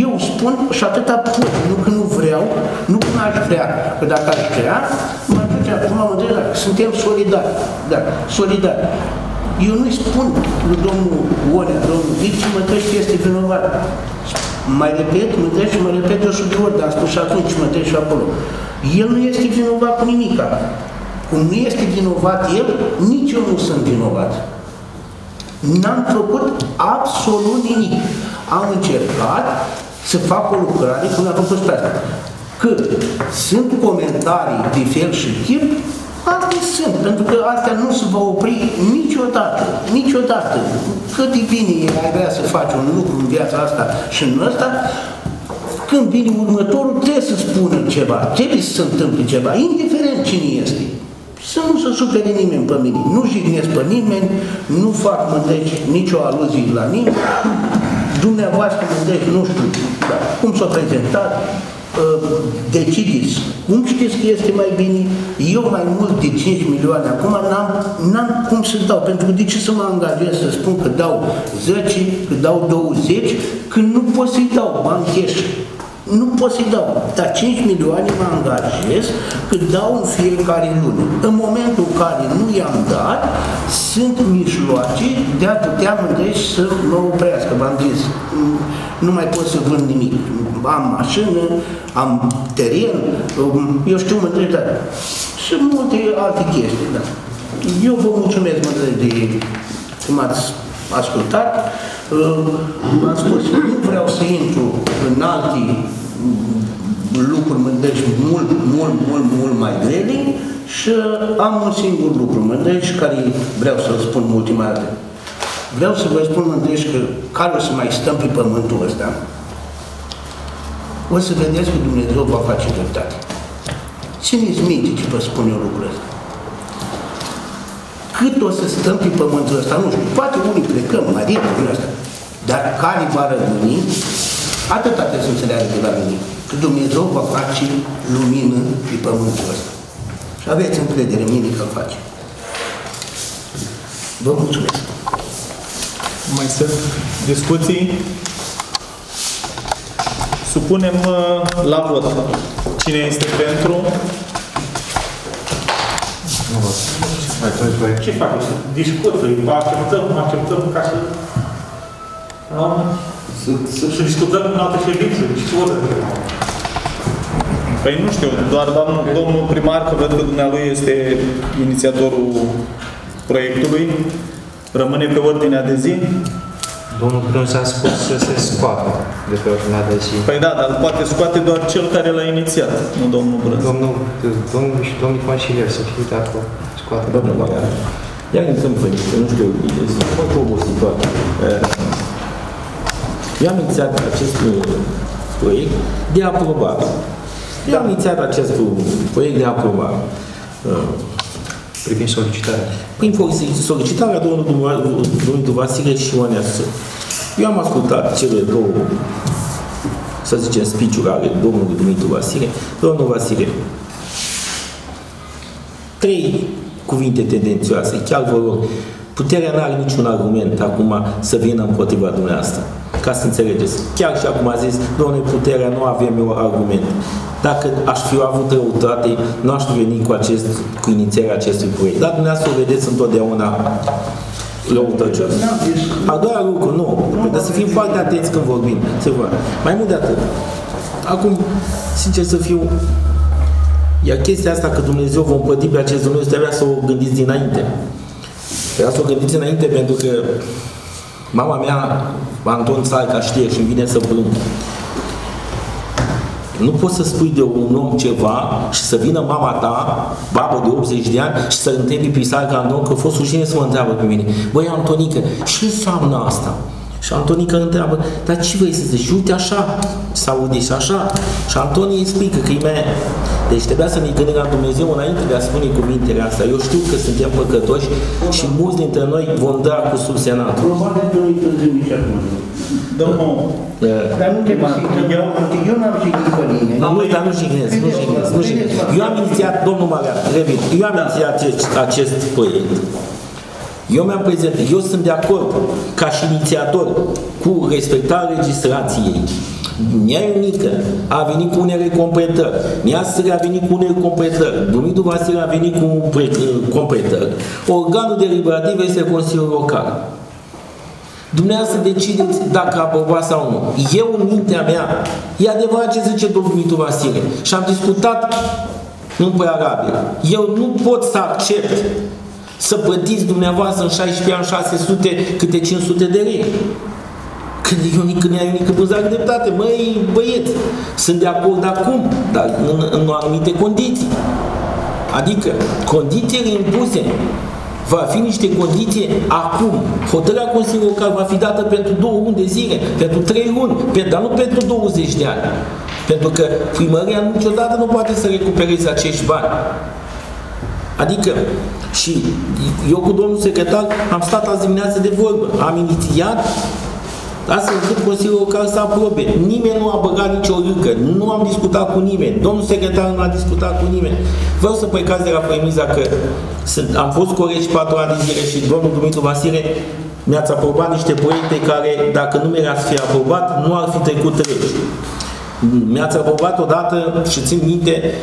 Eu spun și atâta pot, nu că nu vreau, nu că n-aș vrea. Că dacă aș vrea, mă duce acum, mă duce, suntem solidari. Da, solidari. Eu nu-i spun lui domnul Onea, domnul Vici, mă și este vinovat. Mai repet, mă și mă repet de 100 de ori, dar am spus și atunci, mă și acolo. El nu este vinovat cu nimica. Cum nu este vinovat el, nici eu nu sunt vinovat. N-am făcut absolut nimic. Am încercat să fac o lucrare cum am făcut pe asta. Că sunt comentarii de fel și chip, Astea sunt, pentru că astea nu se va opri niciodată, niciodată. Cât de bine ai vrea să faci un lucru în viața asta și în ăsta, când vine următorul, trebuie să spună ceva, trebuie să se întâmple ceva, indiferent cine este. Să nu se supere nimeni pe mine, nu jignesc pe nimeni, nu fac mândeci nicio aluzie la nimeni, dumneavoastră mândeci, nu știu da, cum s-a prezentat, decideți. Cum știți că este mai bine? Eu mai mult de 5 milioane acum n-am, n-am cum să dau. Pentru că de ce să mă angajez să spun că dau 10, că dau 20, când nu pot să-i dau bani cash. Nu pot să-i dau. Dar 5 milioane mă angajez că dau în fiecare lună. În momentul în care nu i-am dat, sunt mijloace de a putea mândrești să mă oprească. V-am zis, nu mai pot să vând nimic am mașină, am teren, um, eu știu mă de și multe alte chestii, da. Eu vă mulțumesc, mă de că m-ați ascultat. Uh, am spus, nu vreau să intru în alte lucruri, mă deci mult, mult, mult, mult mai grele și am un singur lucru, mă deci care vreau să-l spun ultima dată. Vreau să vă spun, mă deci, că care o să mai stăm pe pământul ăsta, o să vedeți că Dumnezeu va face dreptate. Țineți minte ce vă spun eu lucrul ăsta. Cât o să stăm pe pământul ăsta, nu știu, poate unii plecăm, mai lucrurile astea, dar care va rămâni, atâta trebuie să înțeleagă de la mine, că Dumnezeu va face lumină pe pământul ăsta. Și aveți încredere în mine că îl face. Vă mulțumesc. Mai sunt discuții? Supunem uh, la vot. Cine este pentru? Ce fac? Discută, acceptăm, acceptăm ca să... Să, să discutăm în altă ședință, discută. Păi nu știu, doar domnul, domnul primar, că văd că dumnealui este inițiatorul proiectului, rămâne pe ordinea de zi. Domnul Prânz a spus să se scoată de pe ordinea de zi. Păi da, dar poate scoate doar cel care l-a inițiat, nu domnul Prânz. Domnul, domnul și domnul consilier să fie de acord. Scoate. Domnul Iar, iar întâmplă niște, nu știu, sunt foarte obositor. Eu am inițiat acest proiect de aprobare. Eu am inițiat acest proiect de aprobare privind solicitarea? Prin solicitarea domnului, domnului Vasile și Ionea Eu am ascultat cele două, să zicem, speech ale domnului Dumitru Vasile. Domnul Vasile, trei cuvinte tendențioase, chiar vă rog, puterea nu are niciun argument acum să vină împotriva dumneavoastră. Ca să înțelegeți. Chiar și acum a zis, domnule, puterea nu avem eu argument. Dacă aș fi avut răutate, nu aș veni cu, acest, cu inițierea acestui proiect. Dar dumneavoastră o vedeți întotdeauna răutăcios. A doua lucru, nu. Trebuie să fim foarte atenți când vorbim. Se va. Mai mult de atât. Acum, sincer să fiu, iar chestia asta că Dumnezeu vom plăti pe acest Dumnezeu, trebuia să o gândiți dinainte. Trebuia să o gândiți înainte pentru că mama mea, Anton Țarca, știe și îmi vine să plâng. Nu poți să spui de un om ceva și să vină mama ta, babă de 80 de ani, și să întrebi pe Isaac Andon că a fost rușine să mă întreabă pe mine. Băi, Antonică, ce înseamnă asta? Și Antonica întreabă, dar ce vrei să zici? Uite așa, s aude și așa. Și Antonie explică că e mai... Deci trebuia să ne gândim la Dumnezeu înainte de a spune cuvintele astea. Eu știu că suntem păcătoși și mulți dintre noi vom da cu subsenatul. Probabil că nu-i târziu nici acum. Domnul, Dar nu trebuie să intrăm în Eu n-am jignit pe nimeni. Nu, dar nu jignesc, nu jignesc, nu jignesc. Eu am inițiat, domnul Marian, revin, eu am inițiat acest, acest proiect. Eu mi-am prezentat, eu sunt de acord ca și inițiator cu respectarea legislației. Nea Ionică a venit cu unele completări, Nea Sâre a venit cu unele completări, Dumitru Vasile a venit cu pre- completări. Organul deliberativ este Consiliul Local. Dumneavoastră decideți dacă aproba sau nu. Eu, în mintea mea, e adevărat ce zice domnul Dumitru Vasile și am discutat în prealabil. Eu nu pot să accept să plătiți dumneavoastră în 16 ani 600 câte 500 de lei. Când Ionică ne-a Ionică Buzar dreptate, măi băieți, sunt de acord acum, dar în, în anumite condiții. Adică condițiile impuse va fi niște condiții acum. Hotărârea Consiliului Local va fi dată pentru două luni de zile, pentru trei luni, pe- dar nu pentru 20 de ani. Pentru că primăria niciodată nu poate să recupereze acești bani. Adică, și eu cu domnul secretar am stat azi dimineață de vorbă, am inițiat astfel încât Consiliul Local să aprobe. Nimeni nu a băgat nicio râcă, nu am discutat cu nimeni, domnul secretar nu a discutat cu nimeni. Vreau să plecați de la premiza că sunt, am fost corești patru ani de zile și domnul Dumitru Vasile mi-ați aprobat niște proiecte care, dacă nu mi-ați fi aprobat, nu ar fi trecut regi. Mi-ați aprobat odată și țin minte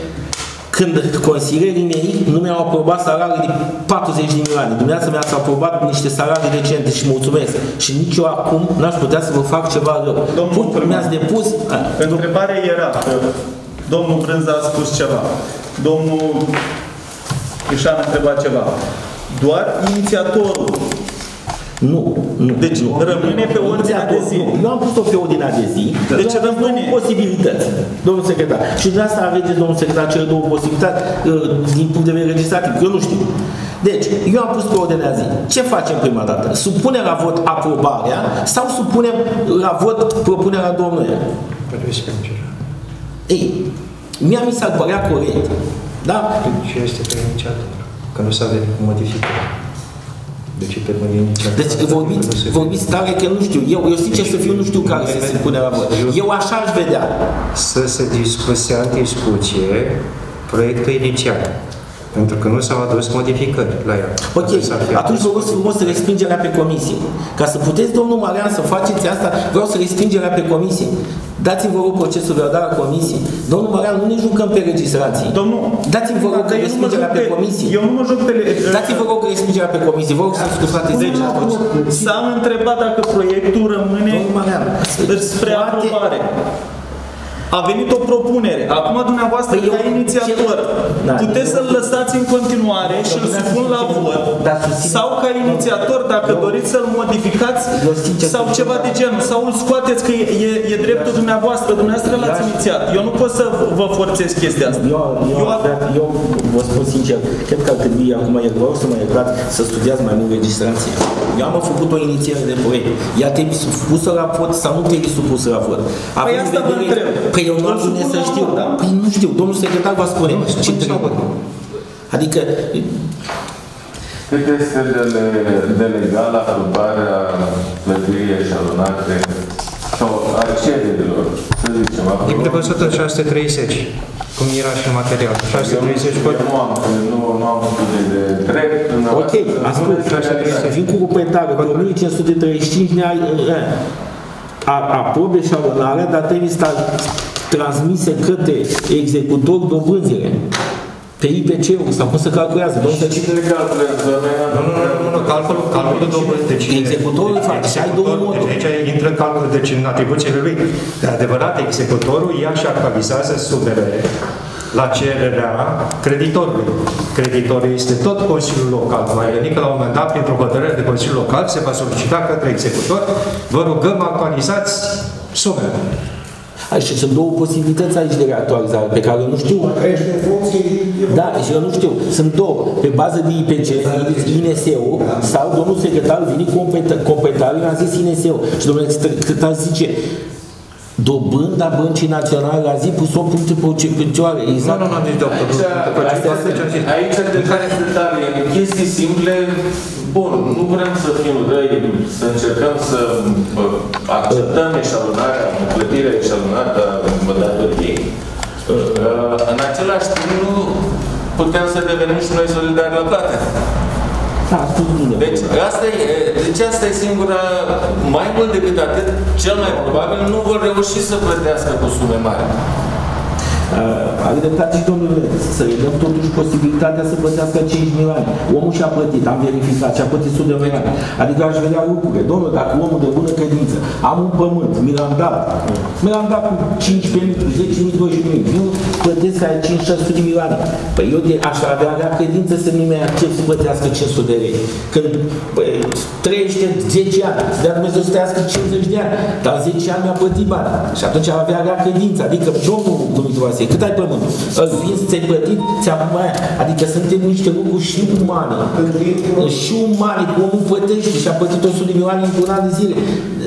când consilierii mei nu mi-au aprobat salarii de 40 de milioane. Dumneavoastră mi-ați aprobat niște salarii decente și mulțumesc. Și nici eu acum n-aș putea să vă fac ceva rău. Domnul Put, mi-ați depus... A, Întrebarea era că domnul Brânza a spus ceva, domnul Ișan a întrebat ceva. Doar inițiatorul. Nu, nu. Deci nu. rămâne pe ordinea de zi. Nu, Eu am pus-o pe ordinea de zi. Deci Eu am pus rămâne. două posibilități, domnul secretar. Și de asta aveți, domnul secretar, cele două posibilități uh, din punct de vedere legislativ. Eu nu știu. Deci, eu am pus pe ordinea zi. Ce facem prima dată? Supunem la vot aprobarea sau supunem la vot propunerea domnului? Respingerea. Ei, mie mi s-ar părea corect. Da? Ce este pe inițiator? Că nu s-a venit cu modificări. Deci pe mâine inițiator. Deci vorbiți, vorbiți tare că nu știu. Eu, eu sincer să fiu, nu știu care se supune la vot. Eu așa aș vedea. Să se discuse în discuție proiectul inițial. Pentru că nu s-au adus modificări la el. Ok, atunci vă rog frumos să respingerea pe comisie. Ca să puteți, domnul Marian, să faceți asta, vreau să respingerea pe comisie. Dați-mi, vă rog, procesul verbal la comisie. Domnul Marian, nu ne jucăm pe legislații. Domnul, Dați-mi, vă rog, Dacă eu nu mă respingerea joc pe pe- comisie. eu nu mă joc pe le- Dați-mi, vă rog, respingerea pe comisie. Vă rog să scuzați 10 atunci. S-a întrebat dacă proiectul rămâne Domnul Marian, spre toate- aprobare. A venit o propunere. Acum dumneavoastră, Păi eu- ca inițiator, Da. puteți să-l lăsați în continuare și îl supun la vot. Dar susțin- Sau ca inițiator, dacă doriți să-l modificați, Eu sincer sau susțin- ceva de genul, sau îl scoateți că e, e, e dreptul dumneavoastră, dumneavoastră l-ați inițiat. Eu nu pot să v- vă forțez chestia asta. Eu, eu, Eu- eu, eu vă spun sincer, cred că ar trebui acum, eu vă rog să mă iertați, să studiați mai mult legislația. Eu am făcut o inițiere de proiect. Ea trebuie supusă la vot sau nu trebuie supusă la vot? Având în asta vă vedere- întreb. Păi eu nu Îl am să supun la știu. vot, da? Păi nu știu, domnul secretar va spune. Ce trebuie. Adică, Cât este de, le- de legal aprobarea plătirii eșalonate sau a cererilor, să zicem, E aprobăm- prevăzută 630, cum era și în material. 630 Eu pot... nu am, nu, nu am făcut de, de drept. ok, ascult, să vin cu completare, cu 1535 ne ai, eh, a, aprobe și abonarea, dar trebuie să transmise către executor dobânzile. Pe IPC-ul sau cum se calculează, domnul Și cine le calculează? Nu, nu, nu, nu, nu, calculul, calculul dobânzii. Deci, Executorul face și ai două executorul, moduri. Deci aici intră calculul, deci în atribuțiile lui. De adevărat, executorul ia și actualizează sumele la cererea creditorului. Creditorul este tot Consiliul Local. Va veni că la un moment dat, printr-o hotărâre de Consiliul Local, se va solicita către executor, vă rugăm actualizați sumele. Și sunt două posibilități aici de reactualizare pe care eu nu știu. Crește în funcție Da, și eu nu știu. Sunt două. Pe bază de IPC, INSE-ul, sau domnul secretar vine cu completare, a zis INSE-ul. Și domnul secretar zice, dobânda băncii naționale a zi pus 8 puncte pe picioare. Exact. Nu, nu, nu, nici de Aici, aici de care sunt detalii, chestii simple, bun, nu vrem să fim răi, să încercăm să bă, acceptăm eșalonarea, plătirea eșalonată a datoriei. Uh, În același timp, nu putem să devenim și noi solidari la plată. Deci asta, e, deci asta e singura, mai mult decât atât, cel mai probabil nu vor reuși să plătească cu sume mari. Uh, are dreptate și domnul Red, să le dăm totuși posibilitatea să plătească 5 milioane. Omul și-a plătit, am verificat, și-a plătit 100 de milioane. Adică aș vedea lucrurile. Domnul, dacă omul de bună credință, am un pământ, mi l-am dat, mi l-am dat cu 15 mii, 10 mii, 20 mii, eu plătesc aia 5 600 de milioane. Păi eu de, aș avea avea credință să nu mai accept să plătească 500 de lei. Când păi, trăiește 10 ani, să dea Dumnezeu să trăiască 50 de ani, dar 10 ani mi-a plătit bani. Și atunci avea avea credință. Adică, domnul Dumitru Vasile, cât ai pământ? Îl vinzi, ți-ai plătit, ți-am mai. Adică suntem niște lucruri și umane. Și umane, că omul plătește și a plătit 100 de milioane într-un an de zile.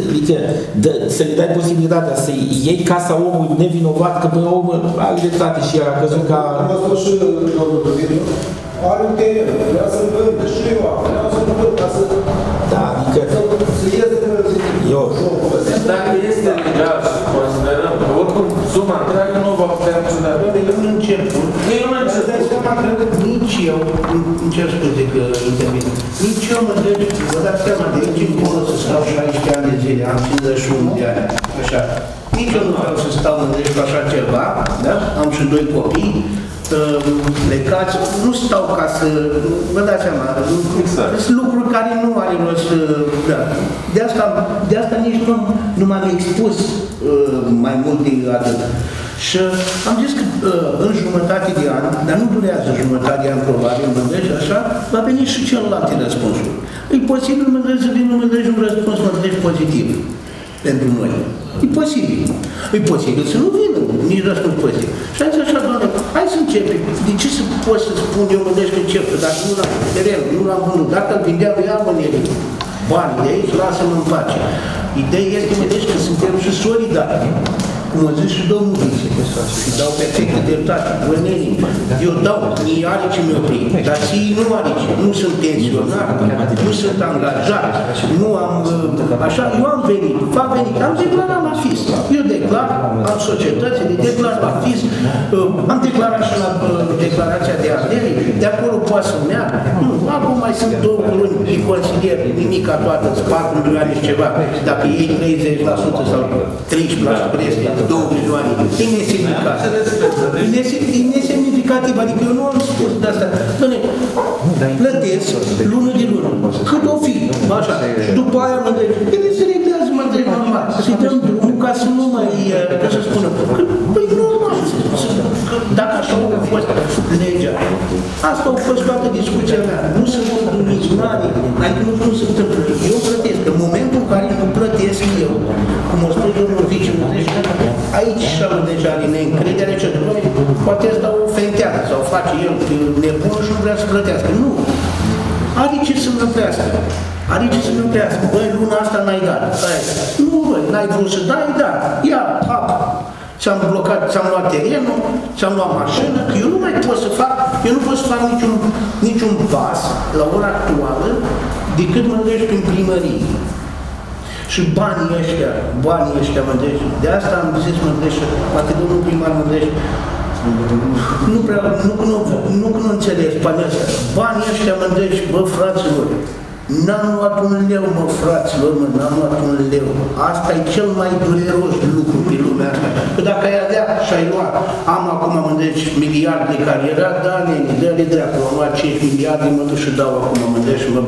Adică dă, să le dai posibilitatea să iei casa omului nevinovat, că până la urmă are dreptate și el a căzut ca... Am văzut și domnul Dumitru, are un teren, vrea să-l vândă și eu am, vreau să-l vând, ca să... Da, adică... Să ies de... Eu, Dacă este legal și considerăm că oricum suma întreagă nu va putea niciodată. E un început. E un Îți dai seama că nici eu, îmi cer scuze că intervin, nici eu mă deci, vă dați seama, de aici încolo să stau 16 ani de zile, am 51 de ani, așa. Nici eu nu vreau să stau în deci cu așa ceva, da? Am și doi copii, uh, plecați, nu stau ca să, vă dați seama, Exact. sunt lucruri care nu are rost să, da. De asta, de asta nici nu, nu m-am expus uh, mai mult de atât. Și am zis că uh, în jumătate de an, dar nu durează jumătate de an probabil, mă gândesc așa, va veni și celelalte răspunsuri. E posibil, mă gândesc să vină, mă gândesc un răspuns, mă gândesc pozitiv pentru noi. E posibil. E posibil să nu vină nici răspuns pozitiv. Și am zis așa, doamne, hai să începem. De ce să pot să spun eu mă gândesc că încep, că dacă nu l-am teren, nu l-am vândut, dacă îl vindeam, ia mă nere. Bani de aici, lasă-mă în pace. Ideea este, mă deci, că suntem și solidari. Cum a zis și domnul vice, și dau perfectă dreptate, oamenii, eu dau, mie are ce mi-o prind, dar și nu are ce, nu sunt pensionar, nu sunt angajat, nu am, uh, așa, eu am venit, fac venit, am declarat la FIS, eu declar, am societățile, declar la FIS, uh, am declarat și la uh, declarația de ardere, de acolo poate să meargă, nu, acum mai sunt două luni, îi consider nimica toată, 4 milioane și ceva, dacă iei 30% sau 13% crezi, 2 milioane, e nesemnificat. E nese- e nesemnificativ, adică eu nu am spus de asta. Doamne, plătesc lună de lună, cât o fi, așa, și după aia mă întreb, ele se reglează, mă întreb normal, să-i dăm drumul ca să nu mai, eh, ca să spună, că, păi normal, să- să- că dacă așa a fost legea, asta a fost toată discuția mea, nu sunt mulțumiți, nu are, adică nu, nu se întâmplă, eu plătesc, în momentul în care nu plătesc eu, cum a spus domnul vice, mă zice, aici și am deja are neîncredere, ce domnule, poate asta o fentează sau face el nebun și nu vrea să plătească. Nu. Are ce să plătească. Are ce să plătească. Băi, luna asta n-ai dat. Aia. Nu, băi, n-ai vrut să dai, da. Ia, hap. Ți-am blocat, ți-am luat terenul, ți-am luat mașină, că eu nu mai pot să fac, eu nu pot să fac niciun, niciun pas la ora actuală decât mă gândesc prin primărie. Și banii ăștia, banii ăștia mă gândesc, de asta am zis mă gândesc, poate domnul primar mă gândesc, nu prea, nu, nu, nu, nu înțeles banii ăștia. Banii ăștia mă gândesc, bă, fraților, n-am luat un leu, mă, fraților, mă, n-am luat un leu. Asta e cel mai dureros lucru pe lumea asta. Că dacă ai avea și ai luat, am acum, mă gândesc, miliarde care era, da, nene, dă-le dreapta, am luat 5 miliarde, mă duc și dau acum, mă gândesc, mă,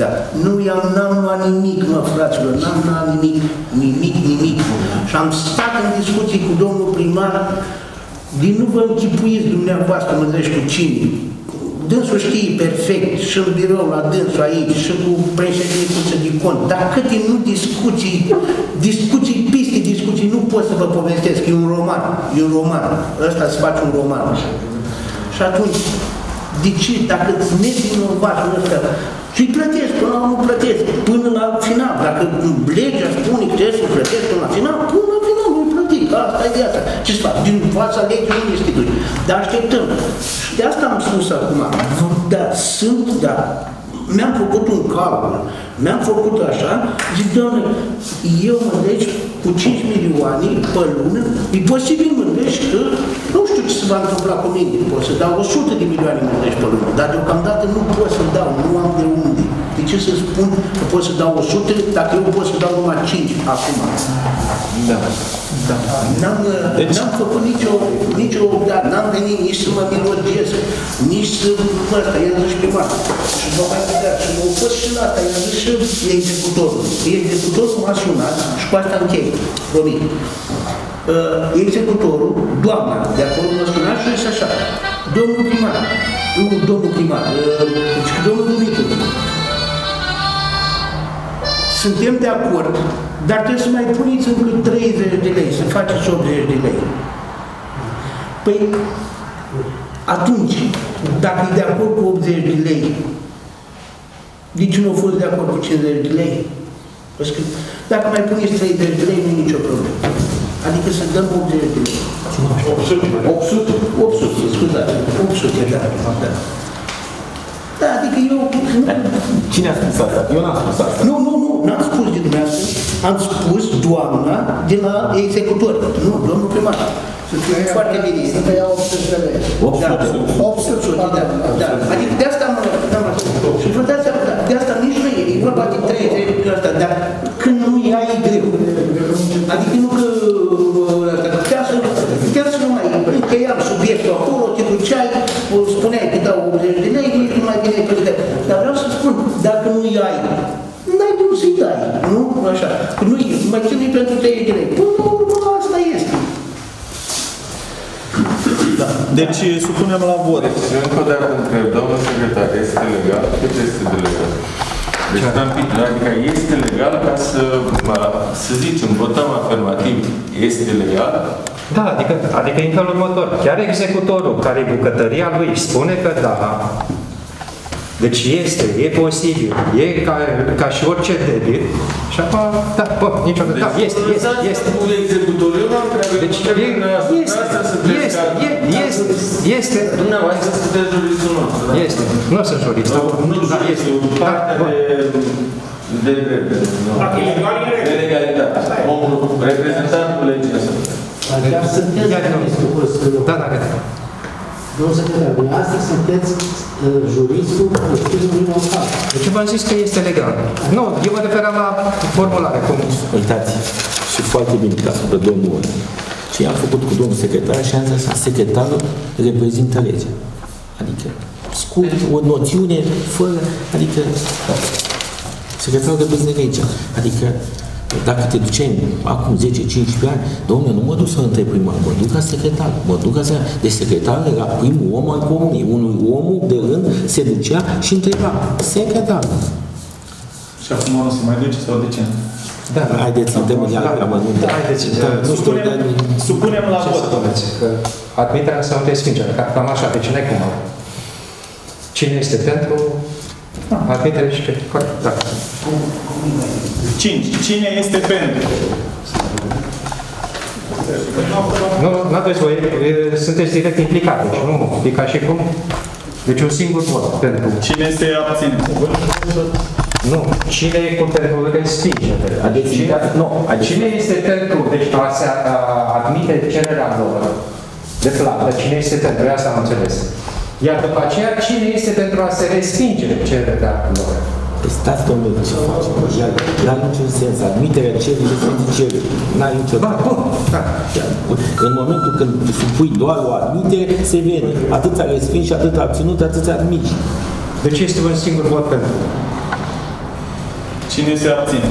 da. Nu i-am, n-am luat nimic, mă, fraților, n-am luat nimic, nimic, nimic. Și am stat în discuții cu domnul primar, din nu vă închipuiți dumneavoastră, mă zici cu cine. dânsul știe perfect și în birou la dânsul aici și cu președintul de cont, dar câte nu discuții, discuții piste, discuții, nu pot să vă povestesc, e un roman, e un roman, ăsta se face un roman. Și atunci, de ce, dacă îți nevinovatul ăsta, și-i plătesc, până la urmă plătesc, până la final, dacă legea spune că trebuie să plătesc până la final, până la final nu plătit, asta e viața. Ce să fac? Din fața legii nu este duci. Dar așteptăm. Și de asta am spus acum, da, sunt, da, mi-am făcut un calcul, mi-am făcut așa, zic, doamne, eu mă deci cu 5 milioane pe lună, e posibil mă deci că nu știu ce se va întâmpla cu mine, pot să dau 100 de milioane mă deci pe lună, dar deocamdată nu pot să dau, nu am de unde. De ce să spun că pot să dau 100 dacă eu pot să dau numai 5 acum? Da. Da. N-am, deci... n-am făcut nicio, nicio dar n-am venit nici să mă milogesc, nici să, ăsta, i-am zis prima. Și mă mai vedea, și mă opus și la asta, i-am zis și executorul. Executorul m-a sunat și cu asta închei, promit. Uh, executorul, doamna, de acolo mă suna și zis așa, domnul primar, nu domnul primar, uh, deci domnul Dumitru, suntem de acord, dar trebuie să mai puneți încă 30 de lei, să faceți 80 de lei. Păi, atunci, dacă e de acord cu 80 de lei, de ce nu a fost de acord cu 50 de lei? Păi, că dacă mai puneți 30 de lei, nu e nicio problemă. Adică să dăm 80 de lei. 800. 800, 800 scuzați, 800, da, da. Da, adică eu... Cine a spus asta? Eu n-am spus asta. Nu, nu, nu, n-am spus de dumneavoastră, am spus doamna de la executor. Nu, domnul primar. Să fie foarte bine. Să te iau 800 de lei. 800. 800, da, da. Adică de asta am am Și vă dați seama, da, de asta nici nu e, e vorba de 30 de asta, dar când nu ia e greu. Adică nu că ăsta, putea să, putea să nu mai încheiam subiectul acolo, te duceai, spuneai că dau 80 de lei, nici nu mai bine pe de Dar vreau să spun, dacă nu ai, n-ai cum să-i dai, nu? Așa. Că nu mai chinui pentru 30 de lei. Până la urmă, asta este. Da. Deci supunem la vot. Deci, încă o dată întreb, domnul secretar, este legal? Cât este de legal? Deci, adică este legal ca să, să zicem, votăm afirmativ, este legal? Da, adică, adică în felul următor. Chiar executorul, care e bucătăria lui, spune că da, deci este, e posibil, e ca, ca și orice debit. Și acum, da, bă, niciodată, da, este, este, este. Cu executorul, eu n-am treabă. Deci, cu e, este, este, e- este, este, Dumneavoastră sunteți juristul nostru, da? este. Nu sunt jurist. Nu, Da, da, este. este o Da, parte bă. de, de, de, de, nu. de legalitate. Omul, reprezentantul legii ăsta. Dar sunteți Ia, nu. Da, da, da. Domnul secretar, dumneavoastră sunteți uh, juristul Consiliului Local. Deci v-am zis că este legal. Nu, eu mă referam la formulare, cum Uitați, și foarte bine că a spus domnul ăla. Și am făcut cu domnul secretar și am zis, secretarul reprezintă legea. Adică, scurt, o noțiune, fără, adică, da. secretarul reprezintă legea. Adică, dacă te duceai acum 10-15 ani, domnule, nu mă duc să întreb primar, mă duc ca secretar, mă duc ca să... Deci secretarul era primul om al comunei, unul omul de rând se ducea și întreba, secretar, Și acum nu se mai duce sau de ce? Da, da. haideți să dăm în ea amănunte. Da, haideți, Da, nu știu, Supunem, dar... supunem la Ce vot. spuneți? Că admiterea sau respingerea? Ca- Cam așa, deci n-ai cum. Cine este pentru? Admitere și pe... Corect, da. 5. Cine este pentru? Nu, nu aveți voie, e, sunteți direct implicați, deci nu, e ca și cum... Deci un singur vot pentru... Cine se abține? Nu, cine e cu pentru respingere? Adică, Cine, nu, adică, cine este pentru, deci a se a, admite cererea lor de plată, cine este pentru, Eu asta am înțeles. Iar după aceea, cine este pentru a se respinge cererea lor? Păi stați, domnule, ce facem? Iar, n-are niciun sens. Admiterea cererii este cerere. N-are nicio... Da, bun, da. În momentul când supui doar o admitere, se vede. Atâta respins și atâta abținut, atâta admici. Deci este un singur vot pentru. Cine se abține?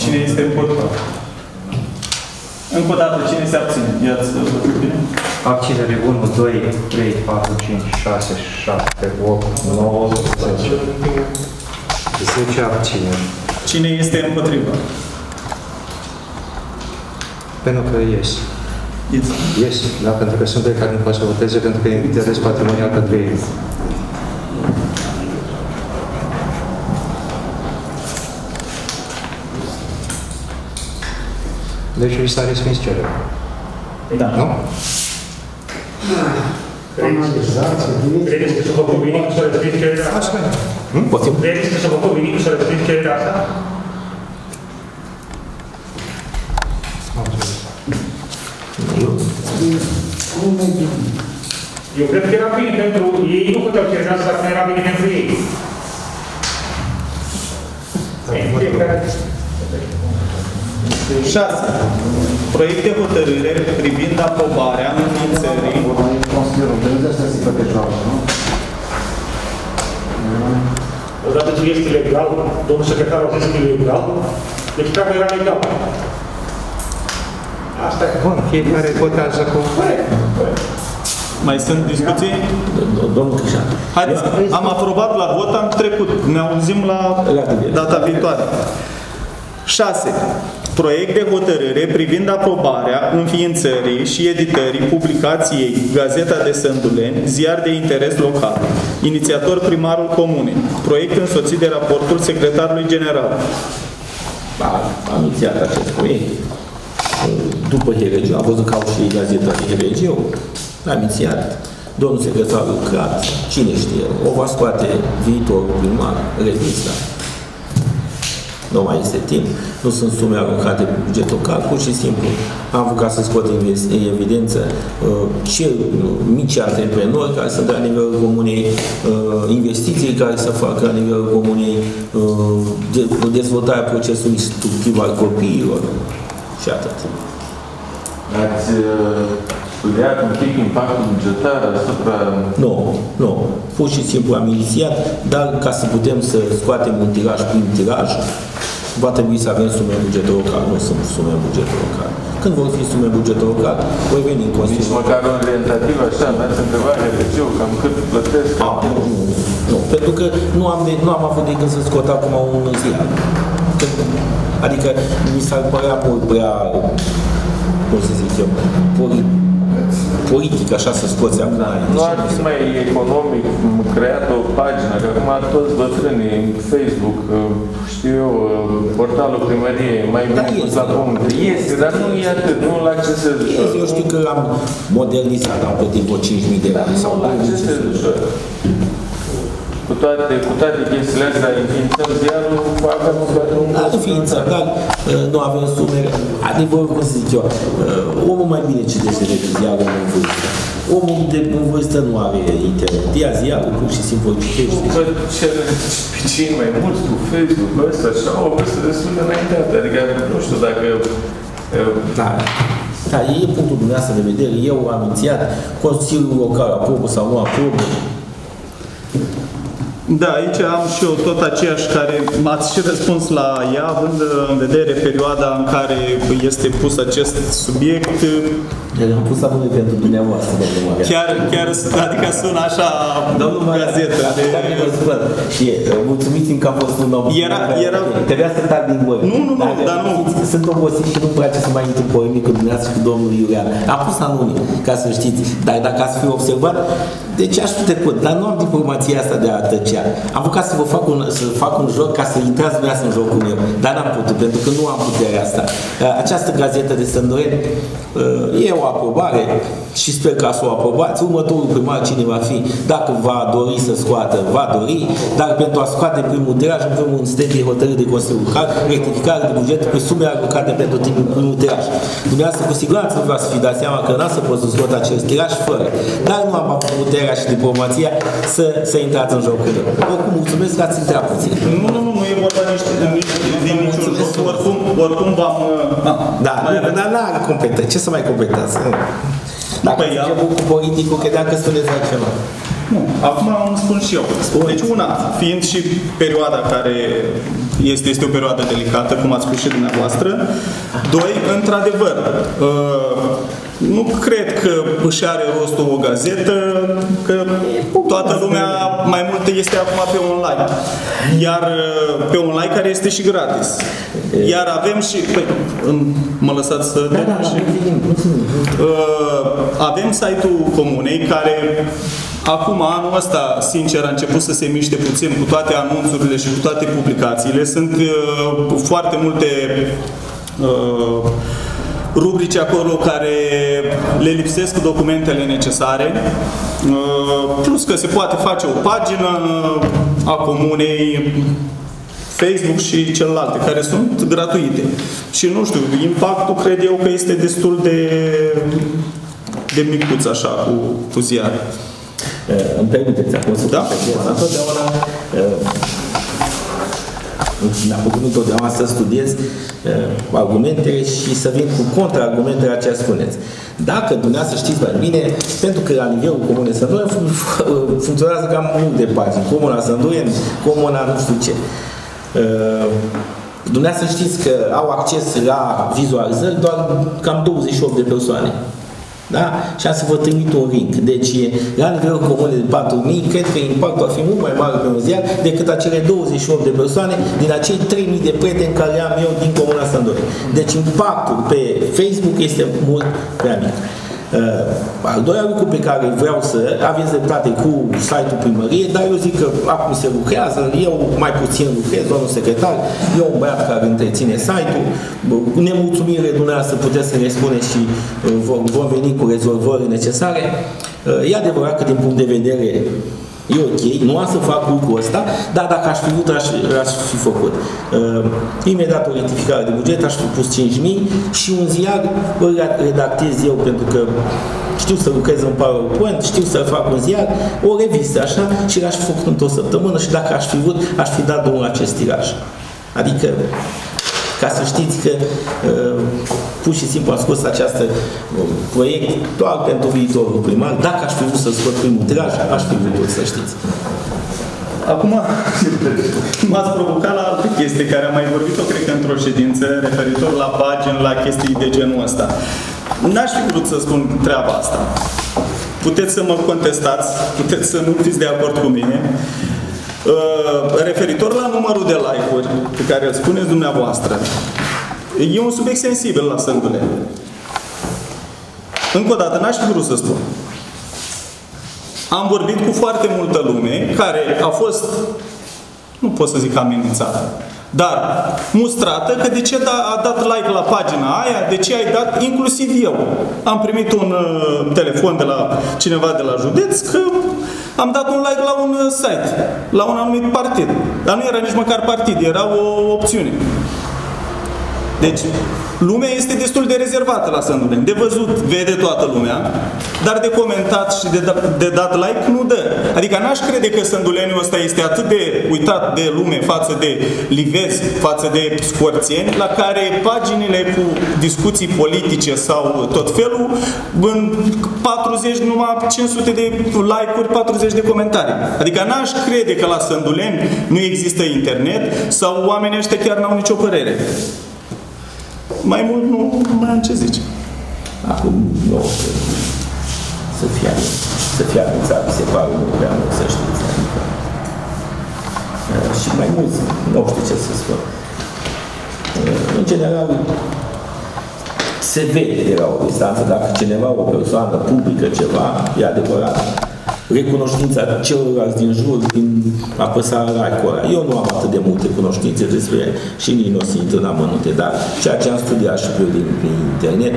Cine este împotriva? Încă o dată, cine se abține? Ia-ți bine. Abținere 1, 2, 3, 4, 5, 6, 7, 8, 9, 10. 10 abțineri. Cine este împotrivă? Pentru că ies. Este. Ies, da, pentru că sunt doi care nu pot să voteze, pentru că e interes patrimonial către ei. S-a respins cererea. Da. Nu? Credeți că cu să respins cererea asta? Poftim? Credeți că s-a făcut bine cu să respins cererea asta? Eu cred că era bine pentru ei, nu puteau cererea asta nu era bine pentru ei. Fiecare- 6. Proiect de hotărâre privind aprobarea înființării Odată ce este legal, domnul secretar a zis că e legal, deci treaba era legal. Asta e. Bun, fiecare votează cu... Mai sunt discuții? Domnul Crișan. Haideți, am aprobat la vot, am trecut. Ne auzim la data viitoare. 6. Proiect de hotărâre privind aprobarea înființării și editării publicației Gazeta de Sânduleni, ziar de interes local. Inițiator primarul comunei. Proiect însoțit de raportul secretarului general. Da, am inițiat acest proiect. După Heregiu, am văzut că au și gazeta de Heregiu, am inițiat. Domnul secretar a lucrat, cine știe, o va scoate viitorul primar, revista. Nu mai este timp, nu sunt sume aruncate pe buget local, pur și simplu am vrut ca să scot în evi- în evidență uh, ce uh, mici antreprenori care sunt la nivelul comunei, uh, investiții care să facă la nivelul comunei, uh, de- dezvoltarea procesului instructiv al copiilor și atât. Ați uh, studiat un pic impactul bugetar asupra... Nu, nu. Pur și simplu am inițiat, dar ca să putem să scoatem un tiraj prin tiraj, va trebui să avem sume în bugetul local, nu sunt sume în bugetul local. Când vor fi sume în bugetul local, voi veni în Nici Consiliul. măcar un orientativ așa, n-ați întrebat RGC-ul cam cât plătesc? Ah, nu, nu, nu, pentru că nu am, de, nu am avut decât să scot acum un ziar. Că- Adică mi s-ar părea mult prea, cum să zic eu, poli- politic așa să scoți acum. Nu ar fi mai economic creat o pagină, că acum toți bătrânii în Facebook, uh, știu eu, uh, portalul primăriei, mai Da, bine este. la punct. Este, dar nu e atât, nu la accesezi ușor. Eu știu că am modernizat, am plătit vreo 5.000 de lei. Sau Nu la accesezi ușor. Cu toate, cu toate chestiile astea, înființăm ziarul, avem doar un... Da, înființăm, dar uh, nu avem sume. Adevărul, cum să zic eu, uh, omul mai bine citește decât ziarul în vârstă. Omul de în vârstă nu are internet. Ia ziarul, pur și simplu îl citește. Bă, cele pe cei mai mulți cu Facebook-ul ăsta și au o vârstă destul de înaintată. Adică, nu știu dacă... uh, Da. Da, e punctul dumneavoastră de vedere. Eu am inițiat, Consiliul Local aprobă sau nu aprobă. Da, aici am și eu tot aceeași care m-ați și răspuns la ea, având în vedere perioada în care este pus acest subiect. Eu am pus amândoi pentru dumneavoastră, domnul Maria. Chiar, chiar adică sună așa Domnul Maria, gazetă. de... Și uh, mulțumiți-mi că am fost un om. Era- era- Trebuia să tac din voi. Nu, nu, nu, Dacă dar nu. știți, Sunt obosit și nu-mi place să mai intru în polemic cu dumneavoastră și cu domnul Iulian. Am pus anume, ca să știți. Dar dacă ați fi observat, deci aș fi trecut. Dar nu am diplomația asta de a tăcea. Am vrut ca să vă fac un, să fac un joc ca să intrați dumneavoastră în jocul meu. Dar n-am putut, pentru că nu am puterea asta. Uh, Această gazetă de Sândoreni uh, e o aprobare și sper că să o aprobați. Următorul primar cine va fi, dacă va dori să scoată, va dori, dar pentru a scoate primul tiraj, în primul rând, suntem hotărâri de Consiliul Local, rectificare de buget pe sume alocate pentru timpul primul tiraj. Dumneavoastră cu siguranță nu vreau să fi dat seama că n-am să pot să scot acest tiraj fără. Dar nu am avut puterea și diplomația să, să intrați în jocul meu. Oricum, mulțumesc că ați intrat puțin. Nu, nu, nu, nu e vorba nici, nici, din niciun joc. Oricum, oricum v-am... uh, Da, nu, dar n-are competență. Ce să mai completați? Nu. Dacă Păi, păi, da. cu politicul, credeam că spuneți altceva. Nu, acum îmi spun și eu. Deci una, fiind și perioada care este, este o perioadă delicată, cum ați spus și dumneavoastră. Doi, într-adevăr, uh, nu cred că își are rostul o gazetă, că toată lumea mai mult este acum pe online. Iar uh, pe online care este și gratis. Iar avem și... Păi, îmi- mă lăsați să... Da, da, da, și- Uh, avem site-ul comunei care acum anul ăsta, sincer, a început să se miște puțin cu toate anunțurile și cu toate publicațiile. Sunt uh, foarte multe uh, rubrici acolo care le lipsesc documentele necesare. Uh, plus că se poate face o pagină a comunei Facebook și celelalte, care sunt gratuite. Și nu știu, impactul cred eu că este destul de, de micuț așa cu, cu ziare. Uh, Îmi permiteți acum să da? Întotdeauna uh, mi-a plăcut întotdeauna să studiez uh, argumentele și să vin cu contraargumentele a ce spuneți. Dacă dumneavoastră știți mai bine, pentru că la nivelul Comunei Sănduien fun- funcționează cam mult de pagini. Comuna Sănduien, Comuna nu știu ce. Uh, Dumneavoastră știți că au acces la vizualizări doar cam 28 de persoane. Da? Și am să vă trimit un link. Deci, la nivelul comun de 4.000, cred că impactul ar fi mult mai mare pe un ziar decât acele 28 de persoane din acei 3.000 de prieteni care am eu din Comuna Sandori. Deci, impactul pe Facebook este mult prea mic. Uh, al doilea lucru pe care vreau să aveți dreptate cu site-ul primăriei, dar eu zic că acum se lucrează, eu mai puțin lucrez, domnul secretar, eu un băiat care întreține site-ul, Bă, nemulțumire dumneavoastră puteți să ne spuneți și uh, vom, vom veni cu rezolvări necesare. Uh, E adevărat că din punct de vedere E ok, nu am să fac lucrul ăsta, dar dacă aș fi vrut, aș, aș fi făcut. Uh, imediat o rectificare de buget, aș fi pus 5.000 și un ziar îl redactez eu pentru că știu să lucrez în PowerPoint, știu să fac un ziar, o revistă așa și l-aș fi făcut într-o săptămână și dacă aș fi vrut, aș fi dat drumul la acest tiraj. Adică ca să știți că uh, pur și simplu am scos această uh, proiect doar pentru viitorul primar. Dacă aș fi vrut să scot primul tiraj, aș fi vrut să știți. Acum m-ați provocat la altă chestie care am mai vorbit-o, cred că într-o ședință, referitor la pagini, la chestii de genul ăsta. N-aș fi vrut să spun treaba asta. Puteți să mă contestați, puteți să nu fiți de acord cu mine. Uh, referitor la numărul de like-uri pe care îl spuneți dumneavoastră, e un subiect sensibil la Sândule. Încă o dată, n-aș fi vrut să spun. Am vorbit cu foarte multă lume care a fost, nu pot să zic amenințată, dar mustrată că de ce da, a dat like la pagina aia, de ce ai dat, inclusiv eu. Am primit un uh, telefon de la cineva de la județ că am dat un like la un uh, site, la un anumit partid. Dar nu era nici măcar partid, era o opțiune. Deci, lumea este destul de rezervată la Sânduleni. De văzut vede toată lumea, dar de comentat și de, da- de dat like nu dă. Adică n-aș crede că Sânduleniul ăsta este atât de uitat de lume față de livezi, față de scorțeni, la care paginile cu discuții politice sau tot felul, în 40, numai 500 de like-uri, 40 de comentarii. Adică n-aș crede că la Sânduleni nu există internet sau oamenii ăștia chiar n-au nicio părere. Mai mult nu, nu mai am ce zice. Acum nu să fie, să fie anunțat, mi se pare mult prea mult, să știți. Adică, uh, și mai mulți, nu știu ce să spun. Uh, În general, se vede de la o distanță dacă cineva, o persoană publică ceva, e adevărat. Recunoștința celorlalți din jur, din apăsarea like-ului. Eu nu am atât de multe cunoștințe despre ele și nici nu o să intru în amănunte, dar ceea ce am studiat și eu din, din internet,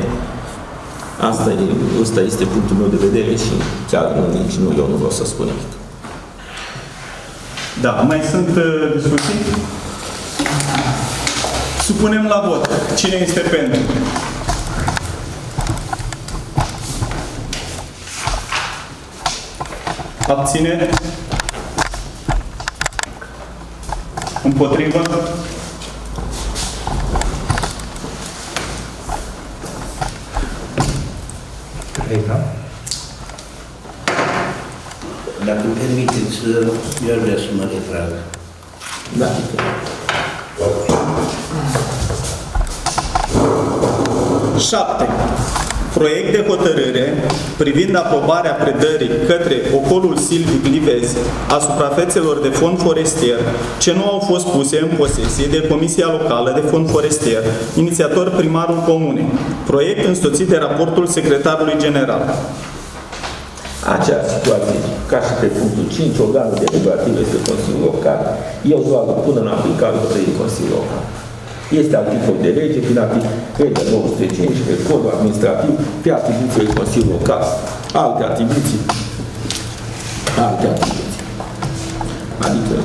asta, e, asta este punctul meu de vedere și chiar nu, nici nu, eu nu vreau să spun nimic. Da, mai sunt uh, discuții? Supunem la vot. Cine este pentru? Abține? Împotrivă? Trei, da? Dacă îmi permiteți, eu ar vrea să mă retrag. Da. 7. Proiect de hotărâre privind aprobarea predării către ocolul Silvic Livezi a suprafețelor de fond forestier ce nu au fost puse în posesie de Comisia Locală de Fond Forestier, inițiator primarul comunei. Proiect însoțit de raportul secretarului general. Acea situație, ca și pe punctul 5, organul delegativ este Consiliul Local, eu doar până în aplicare de Consiliul Local. Este articol de lege, prin articol legea 915, codul administrativ, pe atribuțiile Consiliului Local, alte atribuții, alte atribuții. Adică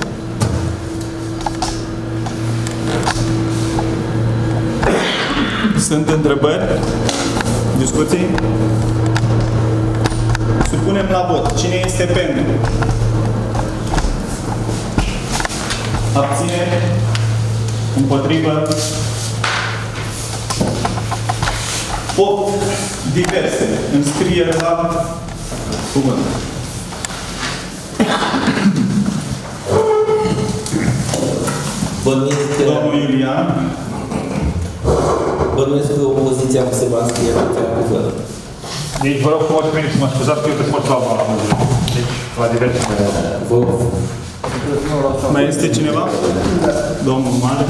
Sunt întrebări? Discuții? Supunem la vot. Cine este pentru? Abține? Împotrivă? 8 diverse. Înscriere la cuvânt. bănuiesc că, Domnul Iulian, bănuiesc că opoziția nu se va înscrie la acea cuvânt. Deci vă rog frumos pe mine să mă scuzați că eu te pot lua la Deci, la diverse. Vă mai este cineva? Domnul Mare.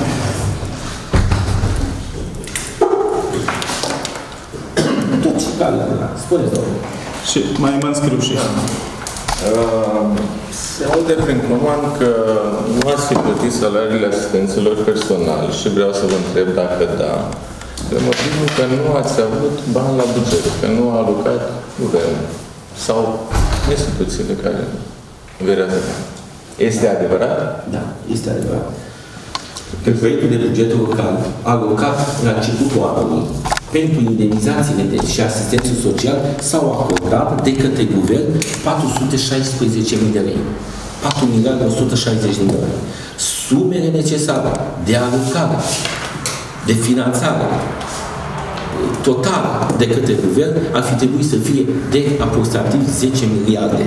Tot și care, spuneți, domnule. Și mai mă înscriu și eu. Uh, Se aude prin coman că nu ați fi plătit salariile asistenților personali și vreau să vă întreb dacă da. Pe motivul că nu ați avut bani la buget, că nu a alocat guvernul sau instituțiile care verează. Este adevărat? Da, este adevărat. Că proiectul de buget local alocat la începutul anului pentru indemnizațiile de, și asistență social s-au acordat de către guvern 416.000 de lei. 4 milioane 160 de lei. Sumele necesare de alocare, de finanțare totală de către guvern ar fi trebuit să fie de aproximativ 10 miliarde.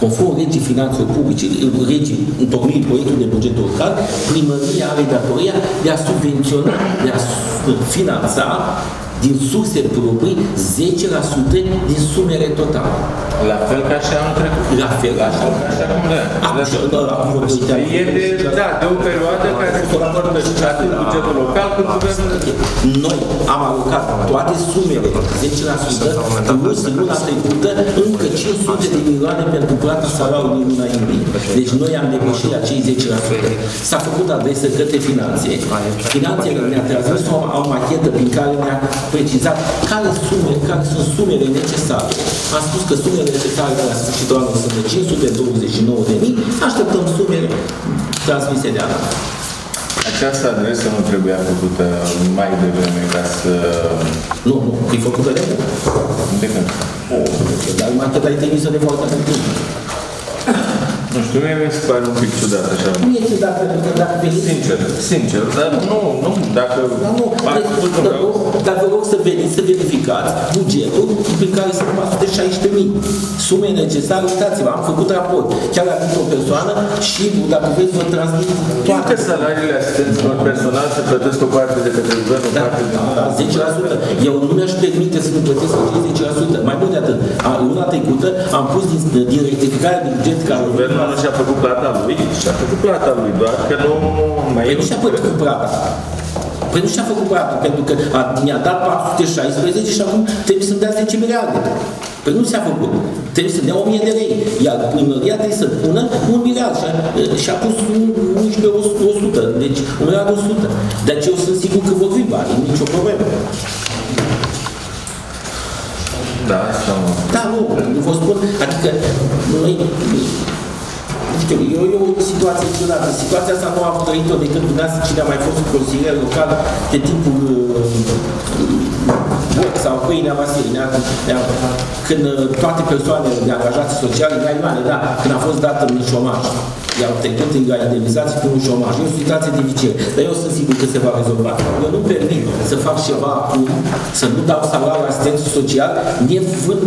Conform legii finanțelor publice, legii întocmirii proiectului de buget local, primăria are datoria de a subvenționa, de a finanța din surse proprii 10% din sumele totale. La fel ca și anul trecut. La fel ca și anul trecut. Acum, E de, da, de o perioadă care se împărtășește atât bugetul local cât guvernul. Noi am alocat toate sumele, 10%, plus în luna trecută încă 500 de milioane pentru plata salariului în luna iulie. Deci noi am depășit acei 10%. S-a făcut adresă către finanțe. Finanțele ne-a transmis o, o machetă prin care ne-a precizat care, sume, care sunt sumele necesare. Am spus că sumele necesare de la sfârșitul anului sunt de 529 de mii, așteptăm sumele transmise de anul. Această adresă nu trebuia făcută mai devreme ca să... Nu, nu, e făcută de mult. De când? Oh, dar numai că ai trimis-o de foarte mult timp. Nu știu, mie mi se pare un pic ciudat așa. Nu e ciudat, pentru că dacă veniți... Sincer, sincer, dar nu, nu, dacă... Dar nu, dar, dar vă rog să veniți să verificați bugetul prin care sunt 416.000. Sume necesare, uitați-vă, am făcut raport. Chiar la o persoană și dacă vreți vă transmit toate salariile asistenților personal se plătesc o parte de către guvern, o da, parte de... Da, 10%. Eu nu mi-aș permite să nu plătesc 10%. Mai mult de atât. A, luna trecută am pus din, din rectificarea de buget care Guvernul nu și-a făcut plata lui, și-a făcut plata lui, doar că nu mai Păi nu și-a făcut plata. Păi nu și-a făcut plata, pentru că a, mi-a dat 416 și acum trebuie să-mi dea 10 miliarde. Păi nu s-a făcut. Trebuie să dea 1000 de lei. Iar primăria trebuie să pună un miliard și a, și-a pus 11 100. Deci un miliard 100. Deci eu sunt sigur că vor fi bani, nicio problemă. Da, asta nu. Da, nu, nu vă spun, adică noi știu, e, o- e o situație ciudată. Situația asta nu am trăit-o decât dumneavoastră cine a mai fost consilier local de timpul uh, sau câinea Vasile, nea, nea, când uh, toate persoanele de angajați sociali, nea Ioane, da, când a fost dată în șomaj, i-au trecut în indemnizații cu un șomaj. E o situație dificilă, dar eu sunt sigur că se va rezolva. Eu nu permit să fac ceva acum, să nu dau salariul asistent social, nevând,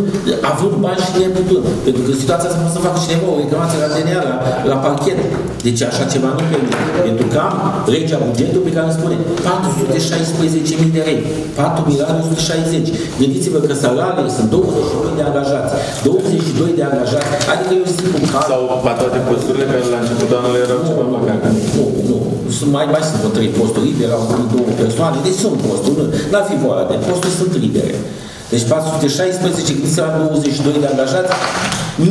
având bani și neputând. Pentru că situația asta poate să fac cineva o reclamație la DNA, la, la parchet. Deci așa ceva nu permit. Pentru că am legea bugetului pe care îmi spune 416.000 de lei, 4 milioane 160. Gândiți-vă că salariile sunt 22 de angajați. 22 de angajați. Adică eu zic un caz. Sau la toate posturile care la începutul anului erau ceva vacante. Nu, nu. Sunt mai, mai sunt vreo trei posturi libere, au venit două persoane, deci sunt posturi. Nu, n-ar fi vorba de posturi, sunt libere. Deci 416, gândiți la 22 de angajați,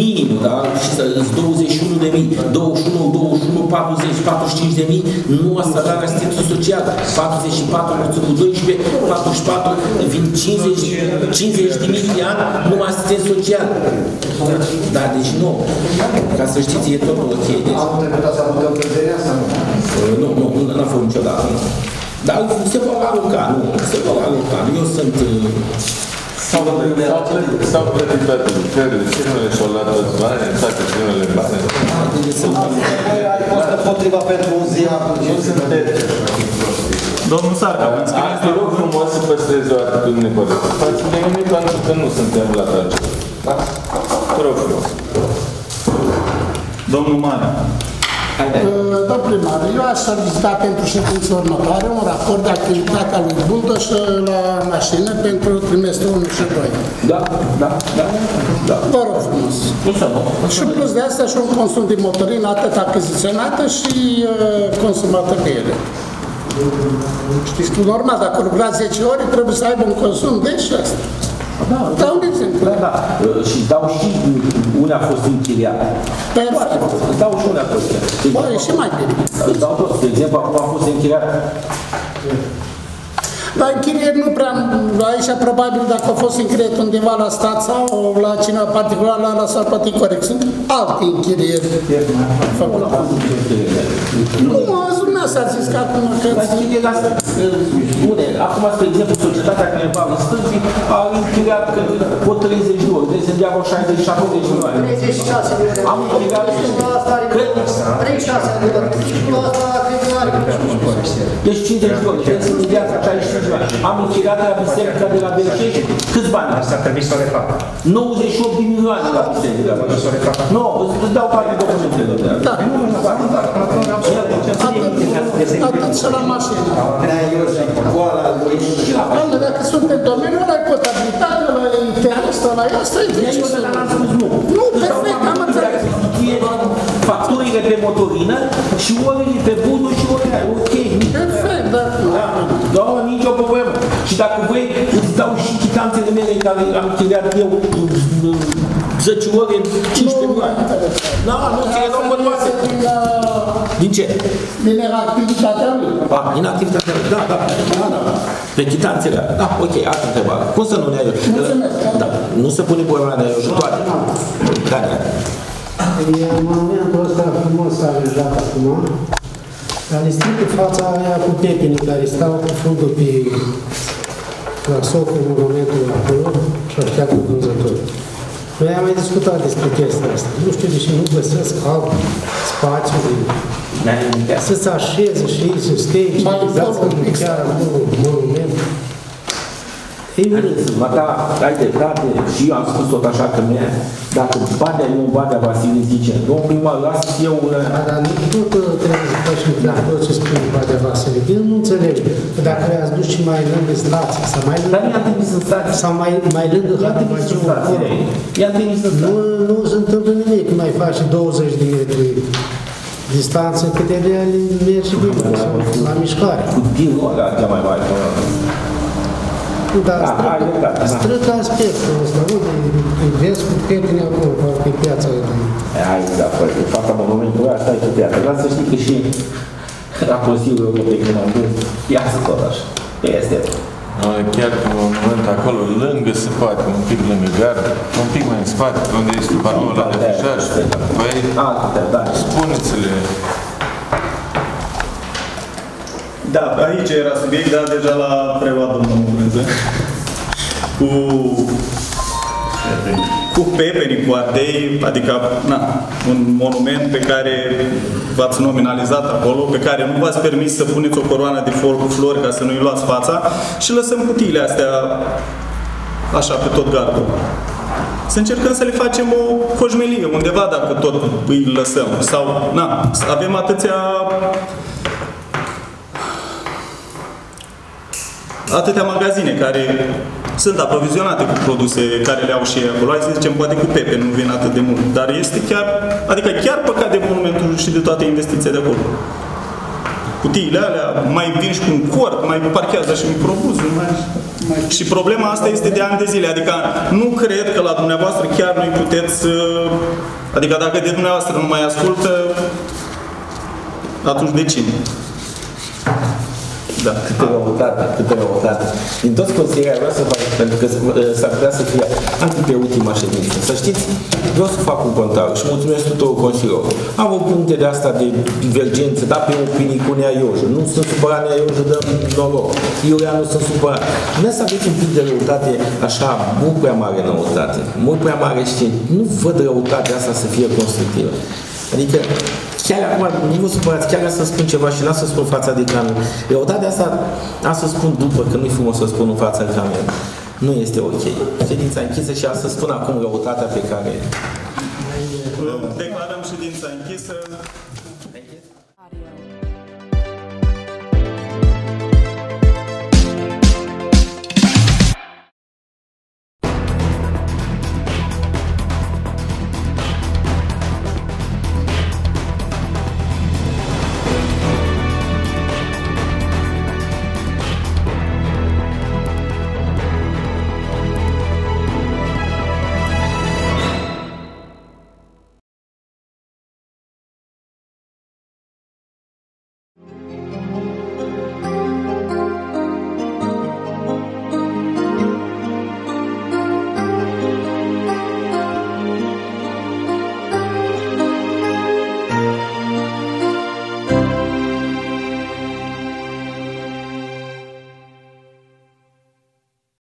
minimul, da? Și să 21 de mii, 21, 21, 40, 45 de mii, nu a salariul asistență social, 44 mulțit cu 12, 44, vin 50, 50 de mii de ani, nu asistent social. Da, deci nu. Ca să știți, e totul ok. Deci, Am trecut să putem întâlnirea sau nu? nu, nu, nu, n-a fost niciodată. Dar se vor arunca, nu, se vor arunca. Eu sunt... uh, S-au plătit- s-au plătit- S-au plătit toate lucrările, firmele și-au luat toți bani, toate firmele bani. Ai fost împotriva pentru un ziar. Nu sunteți. Domnul Sarca, vă înscrieți Te la rog frumos să păstrezi o atitudine corectă. Față de mine, pentru că nu suntem la trage. Da? Te rog frumos. Domnul Mare. Domnul primar, eu aș solicita pentru ședința următoare un raport de activitatea lui Buldoș la mașină pentru trimestrul 1 și 2. Da, da, da, da. Vă rog frumos. Nu să nu. Și plus de asta și un consum de motorină atât achiziționată și uh, consumată de ele. Știți că normal, dacă lucrați 10 ore, trebuie să aibă un consum de și asta. Da, Dau un exemplu. da, da. Uh, Și dau și unde a fost închiriat. Perfect. Îți dau și unde a fost. Deci, Bă, e și mai bine. Îți dau tot. De exemplu, acum a fost închiriat La închirieri nu prea, aici probabil dacă a fost închiriat undeva la stat sau la cineva particular, la lăsat poate corect. Sunt alte închirieri făcute. Nu, azi dumneavoastră a zis că acum că... Dar știți că asta, uh, unde? Acum, spre exemplu, societatea care va în stâmpii a închiriat că o 30 de ori, deci se dea vreo 60 70 de milioane. 36 de lei. Am închiriat, cred, 36 de lei. Deci 50 de ori, deci se dea 65 de milioane. Am închiriat la biserica de la Bercești, câți bani? Asta ar trebui să o refac. 98 de milioane la biserica. Nu, îți dau toate documentele. Da. Atât, atât și la mașină. Doamne, dacă sunt în domeniul ăla, e potabilitate, ăla e interes, ăla e asta, e Deci eu de la n-am spus nu. Nu, perfect, am înțeles. Facturile pe motorină și orele pe bunul și orele aia. Ok, nici Perfect, da. Da, da, nicio problemă. Și dacă vrei, îți dau și chitanțele mele care am chiriat eu în 10 ore, 15 milioane. Da, nu, că erau bătoase. Din, uh, Din ce? din activitatea lui. A, din activitatea lui. Da, da, da, da. Pe chitanțele alea. Da, ok, altă întrebare. Cum să nu ne ajute? Da, nu se pune problema de ajutoare. Care? E momentul ăsta frumos aranjat acum, dar le strică fața aia cu pepinii care stau cu fundul pe la socul în momentul acolo și așteaptă vânzători. Noi am mai discutat despre chestia asta. Nu știu de ce nu găsesc alt spațiu de să se așeze și ei să stea civilizați în chiar acolo, monument. Ei, Mă, da, ai dreptate și eu am spus tot așa că mie, dacă Badea nu Badea Vasile zice, domnul primar, lasă eu una... Da, dar nu tot uh, trebuie să facem da. tot ce spune Badea Vasile. Eu nu înțeleg că dacă le-ați dus și mai lângă stație, sau mai Dar lângă, mi-a trimis în stație. sau mai, mai lângă I-am trimis în Hatimagiu, stație. I-am trimis în nu, stație. nu se întâmplă nimic când mai faci 20 de metri distanță, câte de ele mergi și bine, sau la mișcare. Cu dinul ăla cea mai mare. Dar Da, ai strică, dreptate, da. strică aspectul ăsta, unde îi vezi cu prieteni acolo, pe piața Hai, da, păi, în fața monumentului ăla stai pe piață. Dar să știi că și la Consiliul Europei când am dus, iasă tot așa. Este. Uh, Chiar pe un moment acolo, lângă se poate, un pic lângă gardă, un pic mai în spate, unde este parul ăla de afișaj. Păi, da. spuneți-le. Da, aici era subiect, dar deja l-a preluat domnul Mugrânză. Cu cu pepenii cu ardei, adică na, un monument pe care v-ați nominalizat acolo, pe care nu v-ați permis să puneți o coroană de flori cu flori ca să nu-i luați fața și lăsăm cutiile astea așa pe tot gardul. Să încercăm să le facem o hoșmelie undeva dacă tot îi lăsăm. Sau, na, avem atâția atâtea magazine care sunt aprovizionate cu produse care le au și ei acolo. Hai să zicem, poate cu pepe nu vin atât de mult, dar este chiar, adică chiar păcat de monumentul și de toate investițiile de acolo. Cutiile alea, mai vin și cu un cort, mai parchează și microbuzul. Mai... Și problema asta este de ani de zile, adică nu cred că la dumneavoastră chiar nu puteți, adică dacă de dumneavoastră nu mai ascultă, atunci de cine? Da, câte răutate, câte răutate. Din toți consilierii vreau să fac, pentru că uh, s-ar putea să fie anti pe ultima ședință. Să știți, vreau să fac un contar și mulțumesc tuturor consilierilor. Am o puncte de asta de divergență, da, pe opinii cu Nea Iojă. Nu sunt supărat Nea Iojă, dăm noroc. Iurea nu sunt supărat. Nu să aveți un pic de răutate, așa, mult prea mare răutate. Mult prea mare și nu văd răutatea asta să fie constructivă. Adică, chiar acum, nu vă supărați, chiar să spun ceva și n să spun fața de cameră. Răutatea asta, am să spun după, că nu-i frumos să spun în fața cameră. Nu este ok. Ședința închisă și am să spun acum răutatea pe care... Declarăm ședința închisă.